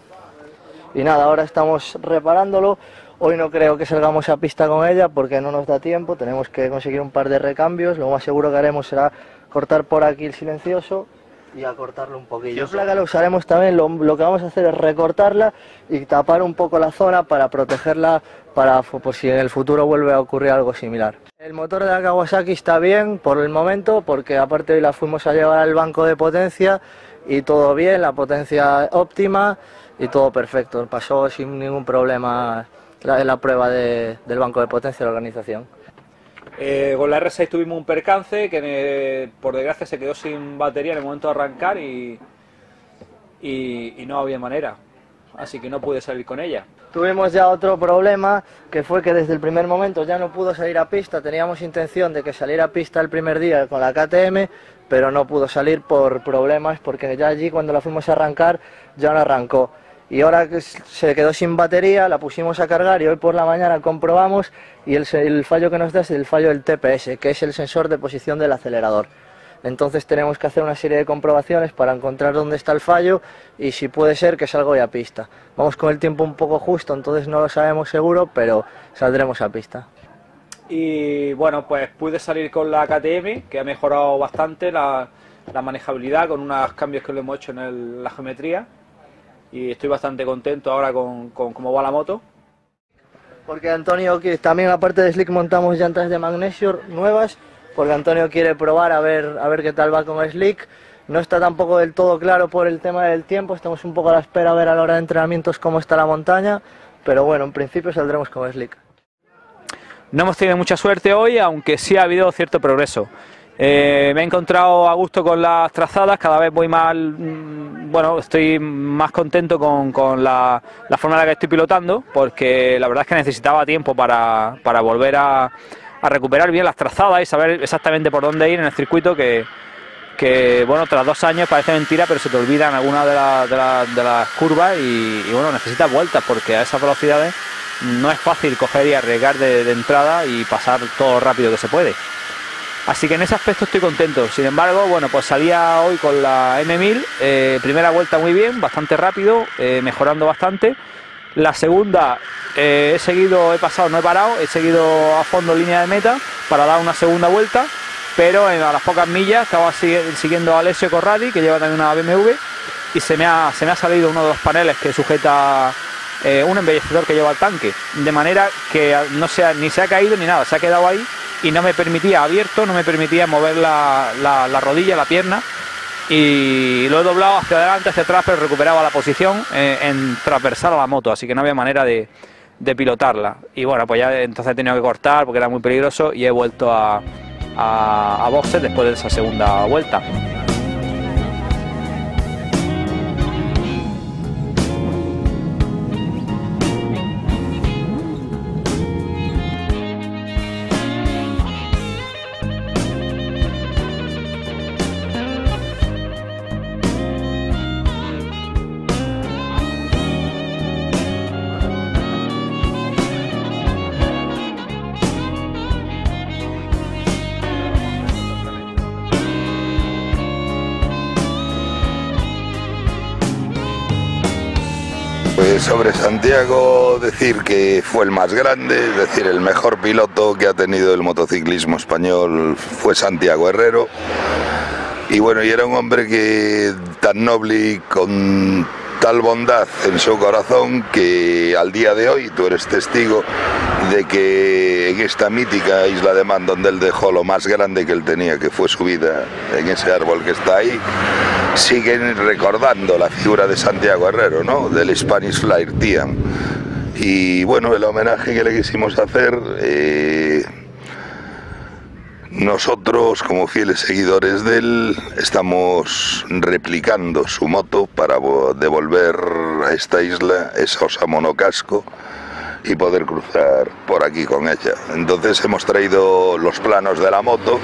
Y nada, ahora estamos reparándolo. Hoy no creo que salgamos a pista con ella porque no nos da tiempo. Tenemos que conseguir un par de recambios. Lo más seguro que haremos será cortar por aquí el silencioso y acortarlo un poquillo. La placa la usaremos también, lo, lo que vamos a hacer es recortarla y tapar un poco la zona para protegerla para por si en el futuro vuelve a ocurrir algo similar. El motor de la Kawasaki está bien por el momento porque aparte hoy la fuimos a llevar al banco de potencia y todo bien, la potencia óptima y todo perfecto. Pasó sin ningún problema la, la prueba de- del banco de potencia de la organización. Eh, con la R6 tuvimos un percance que eh, por desgracia se quedó sin batería en el momento de arrancar y, y, no había manera, así que no pude salir con ella. Tuvimos ya otro problema, que fue que desde el primer momento ya no pudo salir a pista. Teníamos intención de que saliera a pista el primer día con la KTM, pero no pudo salir por problemas, porque ya allí cuando la fuimos a arrancar ya no arrancó. Y ahora que se quedó sin batería, la pusimos a cargar y hoy por la mañana comprobamos y el, el fallo que nos da es el fallo del TPS, que es el sensor de posición del acelerador. Entonces tenemos que hacer una serie de comprobaciones para encontrar dónde está el fallo y si puede ser que salga hoy a pista. Vamos con el tiempo un poco justo, entonces no lo sabemos seguro, pero saldremos a pista. Y bueno, pues pude salir con la KTM, que ha mejorado bastante la, la manejabilidad con unos cambios que le hemos hecho en el- la geometría. Y estoy bastante contento ahora con, con cómo va la moto. Porque Antonio, quiere- también aparte de Slick montamos llantas de magnesio nuevas, porque Antonio quiere probar a ver, a ver qué tal va con Slick. No está tampoco del todo claro por el tema del tiempo, estamos un poco a la espera a ver a la hora de entrenamientos cómo está la montaña, pero bueno, en principio saldremos con Slick. No hemos tenido mucha suerte hoy, aunque sí ha habido cierto progreso. Eh, me he encontrado a gusto con las trazadas, cada vez voy más, mm, bueno, estoy más contento con, con la, la forma en la que estoy pilotando, porque la verdad es que necesitaba tiempo para, para volver a, a recuperar bien las trazadas y saber exactamente por dónde ir en el circuito, que, que bueno, tras dos años parece mentira, pero se te olvidan algunas de, la- de la- de las curvas y, bueno, necesitas vueltas, porque a esas velocidades no es fácil coger y arriesgar de, de entrada y pasar todo rápido que se puede. Así que en ese aspecto estoy contento. Sin embargo, bueno, pues salía hoy con la M1000, eh, primera vuelta muy bien, bastante rápido, eh, mejorando bastante. La segunda eh, he seguido, he pasado, no he parado, he seguido a fondo línea de meta para dar una segunda vuelta, pero a las pocas millas estaba siguiendo a Alessio Corradi, que lleva también una BMW, y se me ha, se me ha salido uno de los paneles que sujeta eh, un embellecedor que lleva el tanque, de manera que ah, no ni se ha caído ni nada, se ha quedado ahí y no me permitía abierto, no me permitía mover la, la- la rodilla, la pierna y lo he doblado hacia adelante, hacia atrás, pero recuperaba la posición eh, en transversal a la moto, así que no había manera de, de pilotarla. Y bueno, pues ya entonces he tenido que cortar porque era muy peligroso y he vuelto a, a, a después de esa segunda vuelta. Santiago decir que fue el más grande, es decir, el mejor piloto que ha tenido el motociclismo español fue Santiago Herrero. Y bueno, y era un hombre que tan noble y con tal bondad en su corazón que al día de hoy tú eres testigo de que en esta mítica isla de Man donde él dejó lo más grande que él tenía, que fue su vida en ese árbol que está ahí, siguen recordando la figura de Santiago Herrero, ¿no? Del Spanish Flyer Tian. Y bueno, el homenaje que le quisimos hacer, eh, nosotros como fieles seguidores de él estamos replicando su moto para vo- devolver a esta isla esa osa monocasco y poder cruzar por aquí con ella. Entonces hemos traído los planos de la moto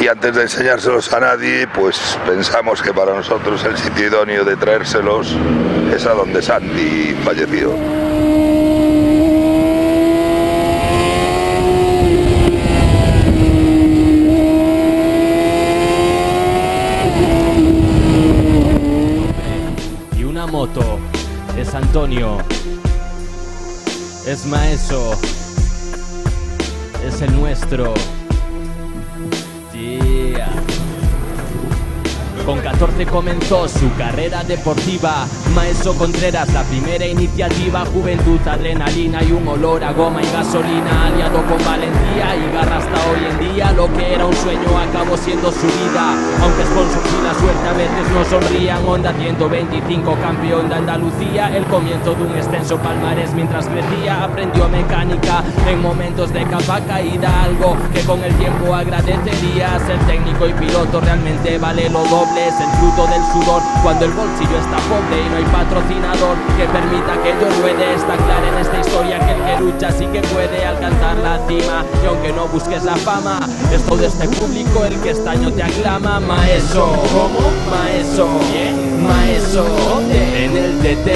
y antes de enseñárselos a nadie, pues pensamos que para nosotros el sitio idóneo de traérselos es a donde Santi falleció. y una moto. Es Antonio. Es Maeso. Es el nuestro. Con 14 comenzó su carrera deportiva. Maeso Contreras, la primera iniciativa. Juventud, adrenalina y un olor a goma y gasolina. Aliado con valentía y garra hasta hoy en día. Lo que era un sueño acabó siendo su vida. Aunque sponsors y la suerte a veces no sonrían. Honda 125, campeón de Andalucía. El comienzo de un extenso palmarés mientras crecía. Aprendió mecánica en momentos de capa caída. Algo que con el tiempo agradecería. Ser técnico y piloto realmente vale lo doble. Es el fruto del sudor cuando el bolsillo está pobre y no hay patrocinador que permita que yo ruede. Está claro en esta historia que el que lucha sí que puede alcanzar la cima. Y aunque no busques la fama, es todo este público el que este año te aclama. Maeso, ¿cómo? Maeso, ¿quién? Maeso, ¿dónde? En el TT.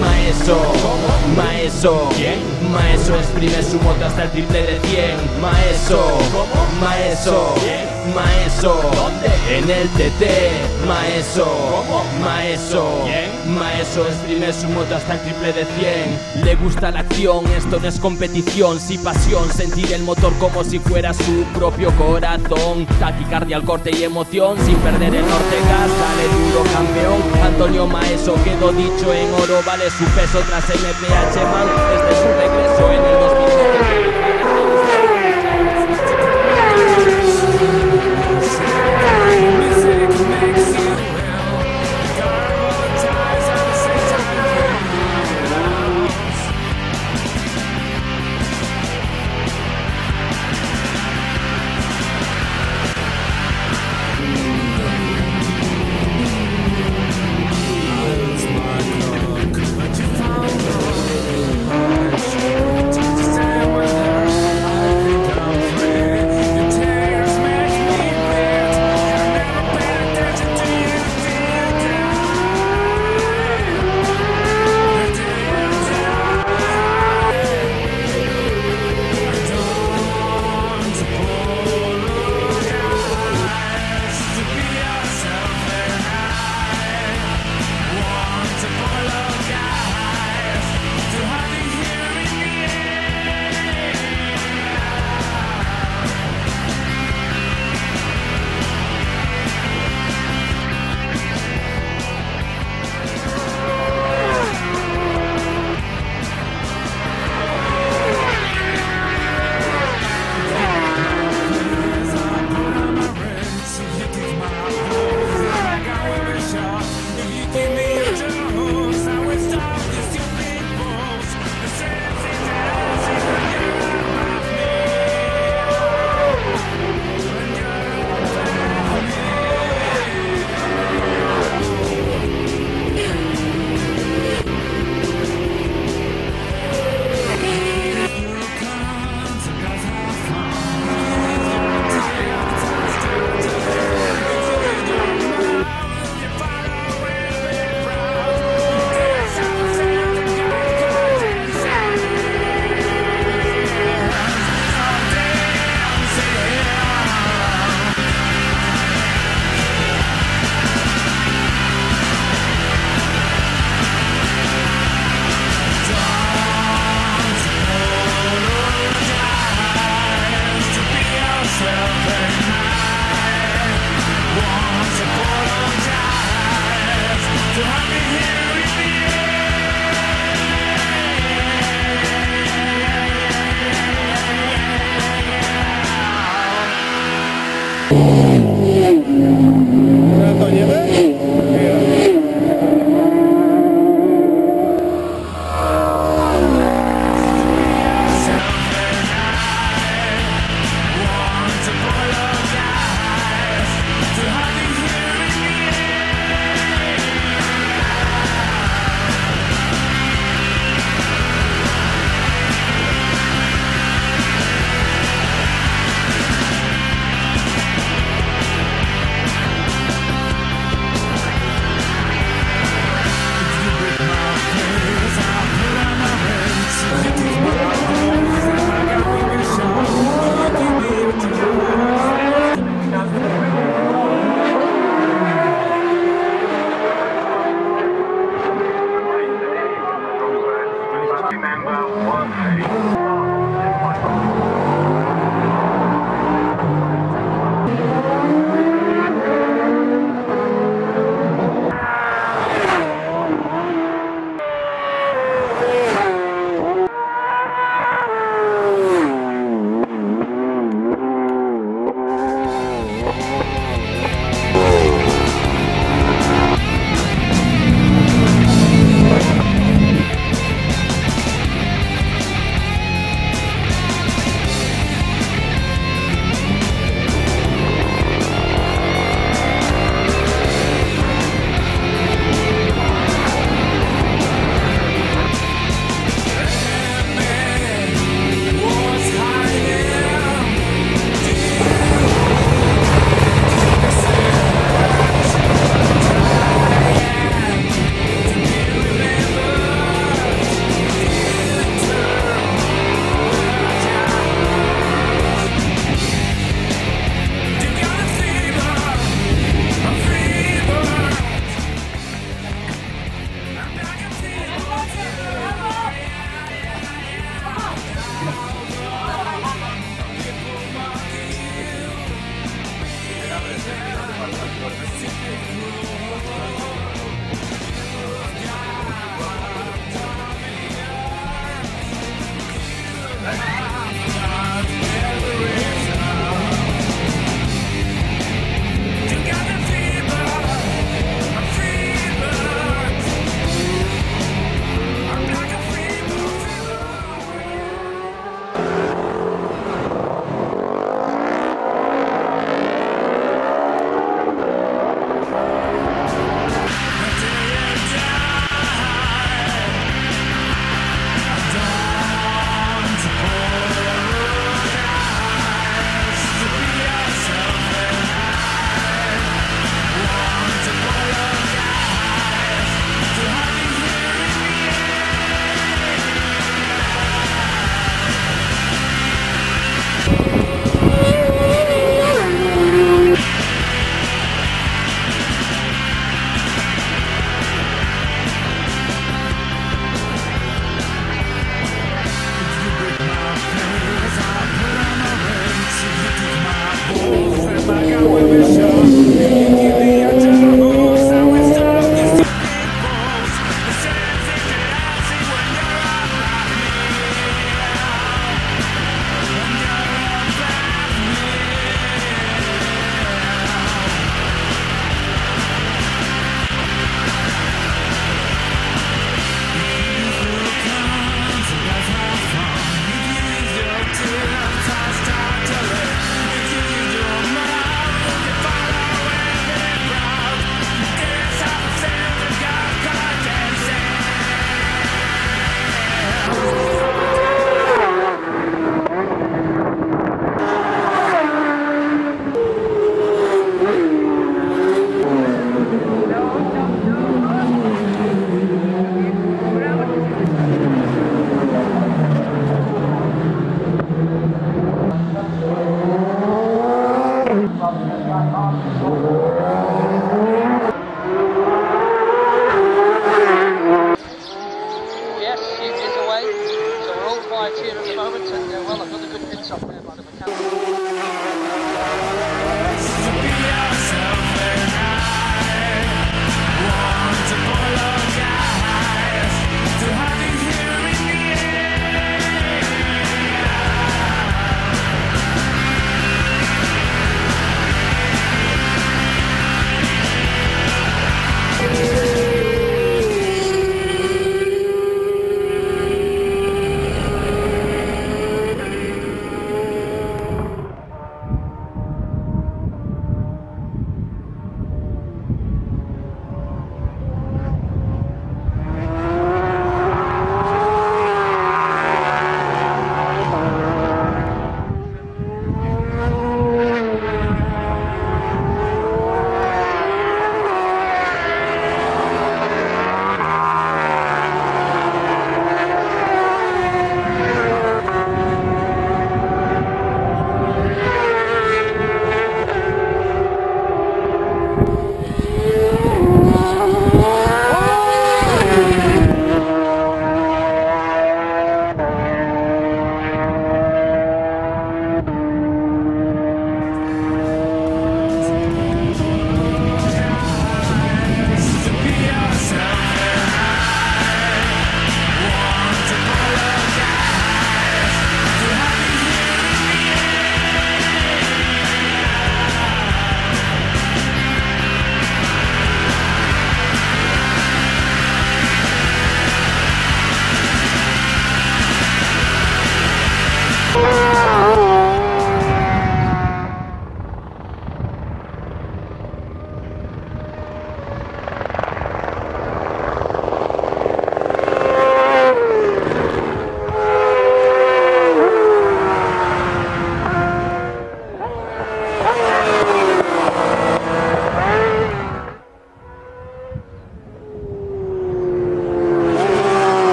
Maeso, ¿cómo? Maeso, ¿quién? Maeso exprime su moto hasta el triple de 100. Maeso, ¿cómo? Maeso, ¿quién? Maeso, ¿dónde? En el TT. Maeso, ¿cómo? Maeso, ¿quién? Maeso exprime su moto hasta el triple de 100. Le gusta la acción, esto no es competición, sí pasión. Sentir el motor como si fuera su propio corazón. Taquicardia al corte y emoción, sin perder el norte gas. Dale duro, campeón. Antonio Maeso quedó dicho en oro, vale su peso tras MPH Man. Desde su regreso en el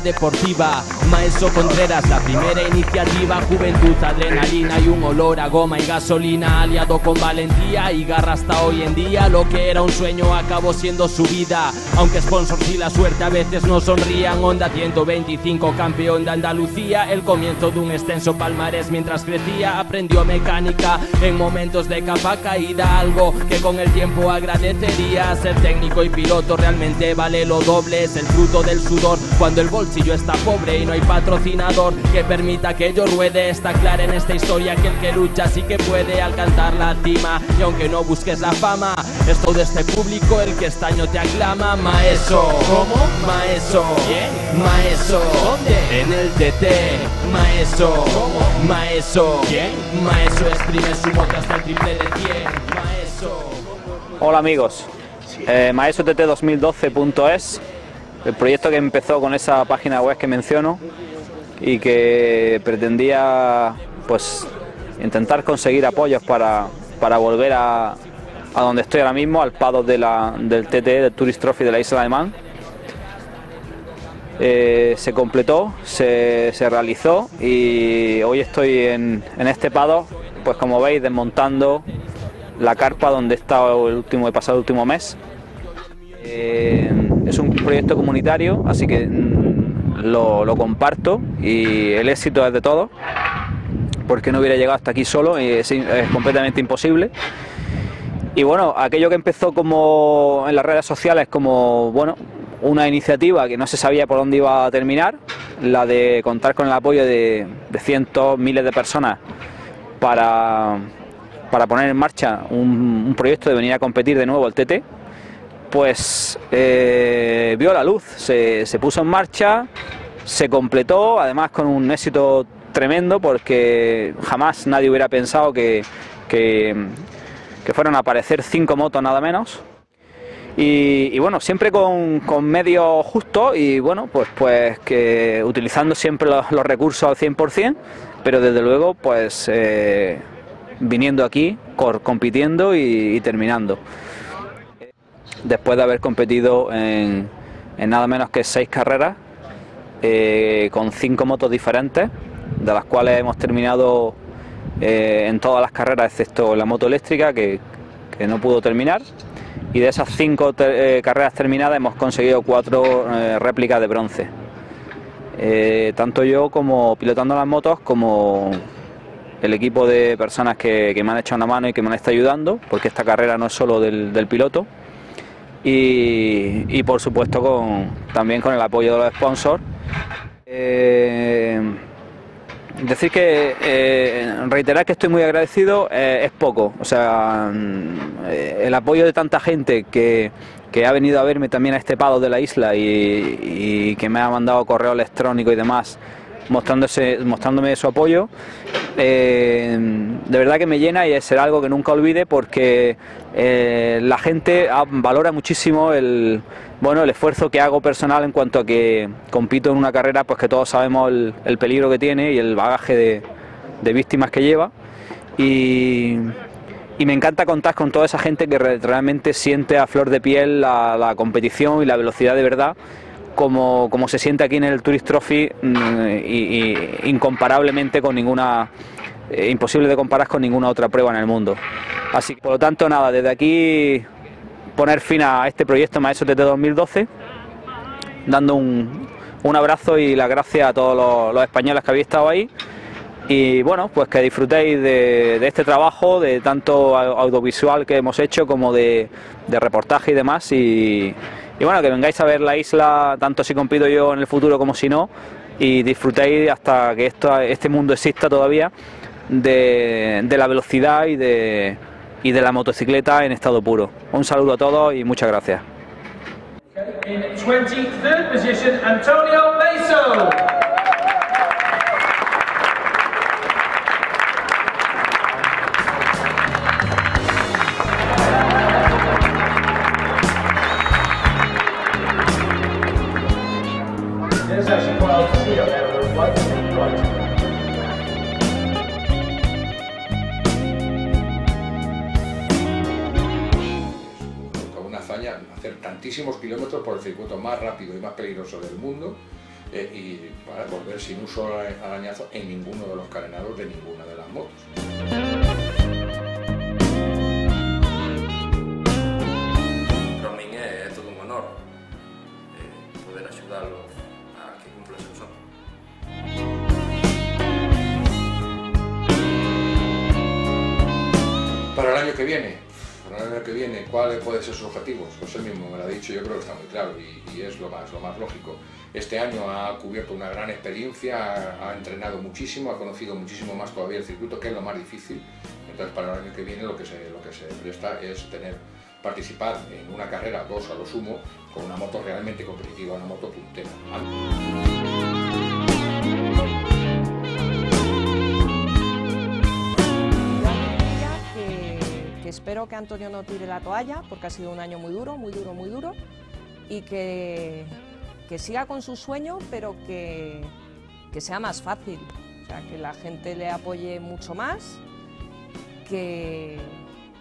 deportiva. Maeso Contreras, la primera iniciativa. Juventud, adrenalina y un olor a goma y gasolina. Aliado con valentía y garra hasta hoy en día. Lo que era un sueño acabó siendo su vida. Aunque sponsors y la suerte a veces no sonrían. Honda 125, campeón de Andalucía. El comienzo de un extenso palmarés mientras crecía. Aprendió mecánica en momentos de capa caída. Algo que con el tiempo agradecería. Ser técnico y piloto realmente vale lo doble es el fruto del sudor cuando el bolsillo está pobre y no hay patrocinador que permita que yo ruede. Está clara en esta historia que el que lucha sí que puede alcanzar la cima y aunque no busques la fama, es todo este público el que este año te aclama. Maeso, ¿cómo? Maeso, ¿quién? Maeso, ¿dónde? En el TT. Maeso, ¿cómo? Maeso, ¿quién? Maeso exprime su moto hasta el triple de 100. Maeso. Hola amigos, eh, maesott2012.es, el proyecto que empezó con esa página web que menciono y que pretendía pues intentar conseguir apoyos para, para volver a, a donde estoy ahora mismo, al pado del TT, del Tourist Trophy de la Isla de Man. Eh, se completó, se, se realizó y hoy estoy en, en este pado, pues como veis, desmontando la carpa donde he estado el último, pasado el último mes. Eh, proyecto comunitario, así que mm, lo, comparto y el éxito es de todos, porque no hubiera llegado hasta aquí solo, es, completamente imposible. Y bueno, aquello que empezó como en las redes sociales como bueno, una iniciativa que no se sabía por dónde iba a terminar, la de contar con el apoyo de, cientos, miles de personas para, para poner en marcha un, proyecto de venir a competir de nuevo el TT, pues eh, vio la luz, se, se puso en marcha, se completó, además con un éxito tremendo porque jamás nadie hubiera pensado que, que, fueran a aparecer cinco motos nada menos. Y, bueno, siempre con, con medios justos y bueno, pues, pues que utilizando siempre los, los recursos al 100%, pero desde luego pues eh, viniendo aquí, compitiendo y terminando. Después de haber competido en, nada menos que seis carreras, eh, con cinco motos diferentes, de las cuales hemos terminado eh, en todas las carreras, excepto la moto eléctrica, que, que no pudo terminar. Y de esas cinco eh, carreras terminadas hemos conseguido cuatro réplicas de bronce. Tanto yo como pilotando las motos, como el equipo de personas que, que me han echado una mano y que me han estado ayudando, porque esta carrera no es solo del piloto. Y, por supuesto con, también con el apoyo de los sponsors. Eh, decir que eh, reiterar que estoy muy agradecido eh, es poco. O sea, mm, el apoyo de tanta gente que, que ha venido a verme también a este pado de la isla y, y que me ha mandado correo electrónico y demás mostrándose, mostrándome su apoyo, eh, de verdad que me llena y será algo que nunca olvide porque eh, la gente valora muchísimo el, bueno, el esfuerzo que hago personal en cuanto a que compito en una carrera pues que todos sabemos el, el peligro que tiene y el bagaje de, víctimas que lleva. Y, me encanta contar con toda esa gente que re- realmente siente a flor de piel la competición y la velocidad de verdad, como, como se siente aquí en el Tourist Trophy, mm, y, incomparablemente con ninguna, eh, imposible de comparar con ninguna otra prueba en el mundo. Así que, por lo tanto, nada, desde aquí poner fin a este proyecto Maestro TT 2012, dando un, un abrazo y las gracias a todos los, españoles que habéis estado ahí. Y bueno, pues que disfrutéis de, este trabajo, de tanto au- audiovisual que hemos hecho como de, de reportaje y demás. Y, y bueno, que vengáis a ver la isla, tanto si compito yo en el futuro como si no, y disfrutéis hasta que este mundo exista todavía de, la velocidad y de, la motocicleta en estado puro. Un saludo a todos y muchas gracias. In 23rd position, Antonio Meso. Tantísimos kilómetros por el circuito más rápido y más peligroso del mundo eh, y para volver sin un solo arañazo en ninguno de los carenados de ninguna de las motos. Para é, é todo un honor eh, poder axudalo a que cumpla o seu son. Para el año que viene, para el año que viene, ¿cuáles pueden ser sus objetivos? Pues él mismo me lo ha dicho, yo creo que está muy claro y, y es lo más, lo más lógico. Este año ha cubierto una gran experiencia, ha, ha entrenado muchísimo, ha conocido muchísimo más todavía el circuito, que es lo más difícil. Entonces, para el año que viene lo que se, lo que se presta es tener, participar en una carrera, dos a lo sumo, con una moto realmente competitiva, una moto puntera. Espero que Antonio no tire la toalla, porque ha sido un año muy duro, muy duro, muy duro, y que, que siga con su sueño, pero que, que sea más fácil, o sea, que la gente le apoye mucho más, que,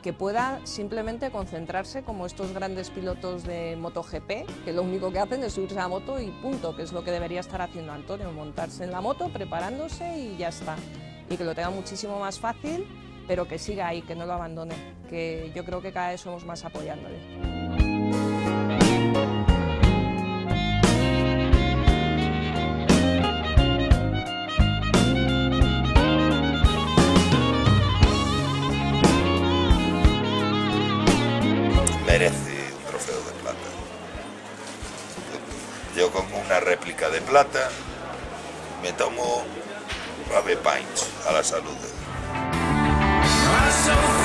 que pueda simplemente concentrarse como estos grandes pilotos de MotoGP, que lo único que hacen es subirse a la moto y punto, que es lo que debería estar haciendo Antonio, montarse en la moto, preparándose y ya está. Y que lo tenga muchísimo más fácil, pero que siga ahí, que no lo abandone, que yo creo que cada vez somos más apoyándole. merece un trofeo de plata. Yo con una réplica de plata me tomo nueve pints a la salud. Somehow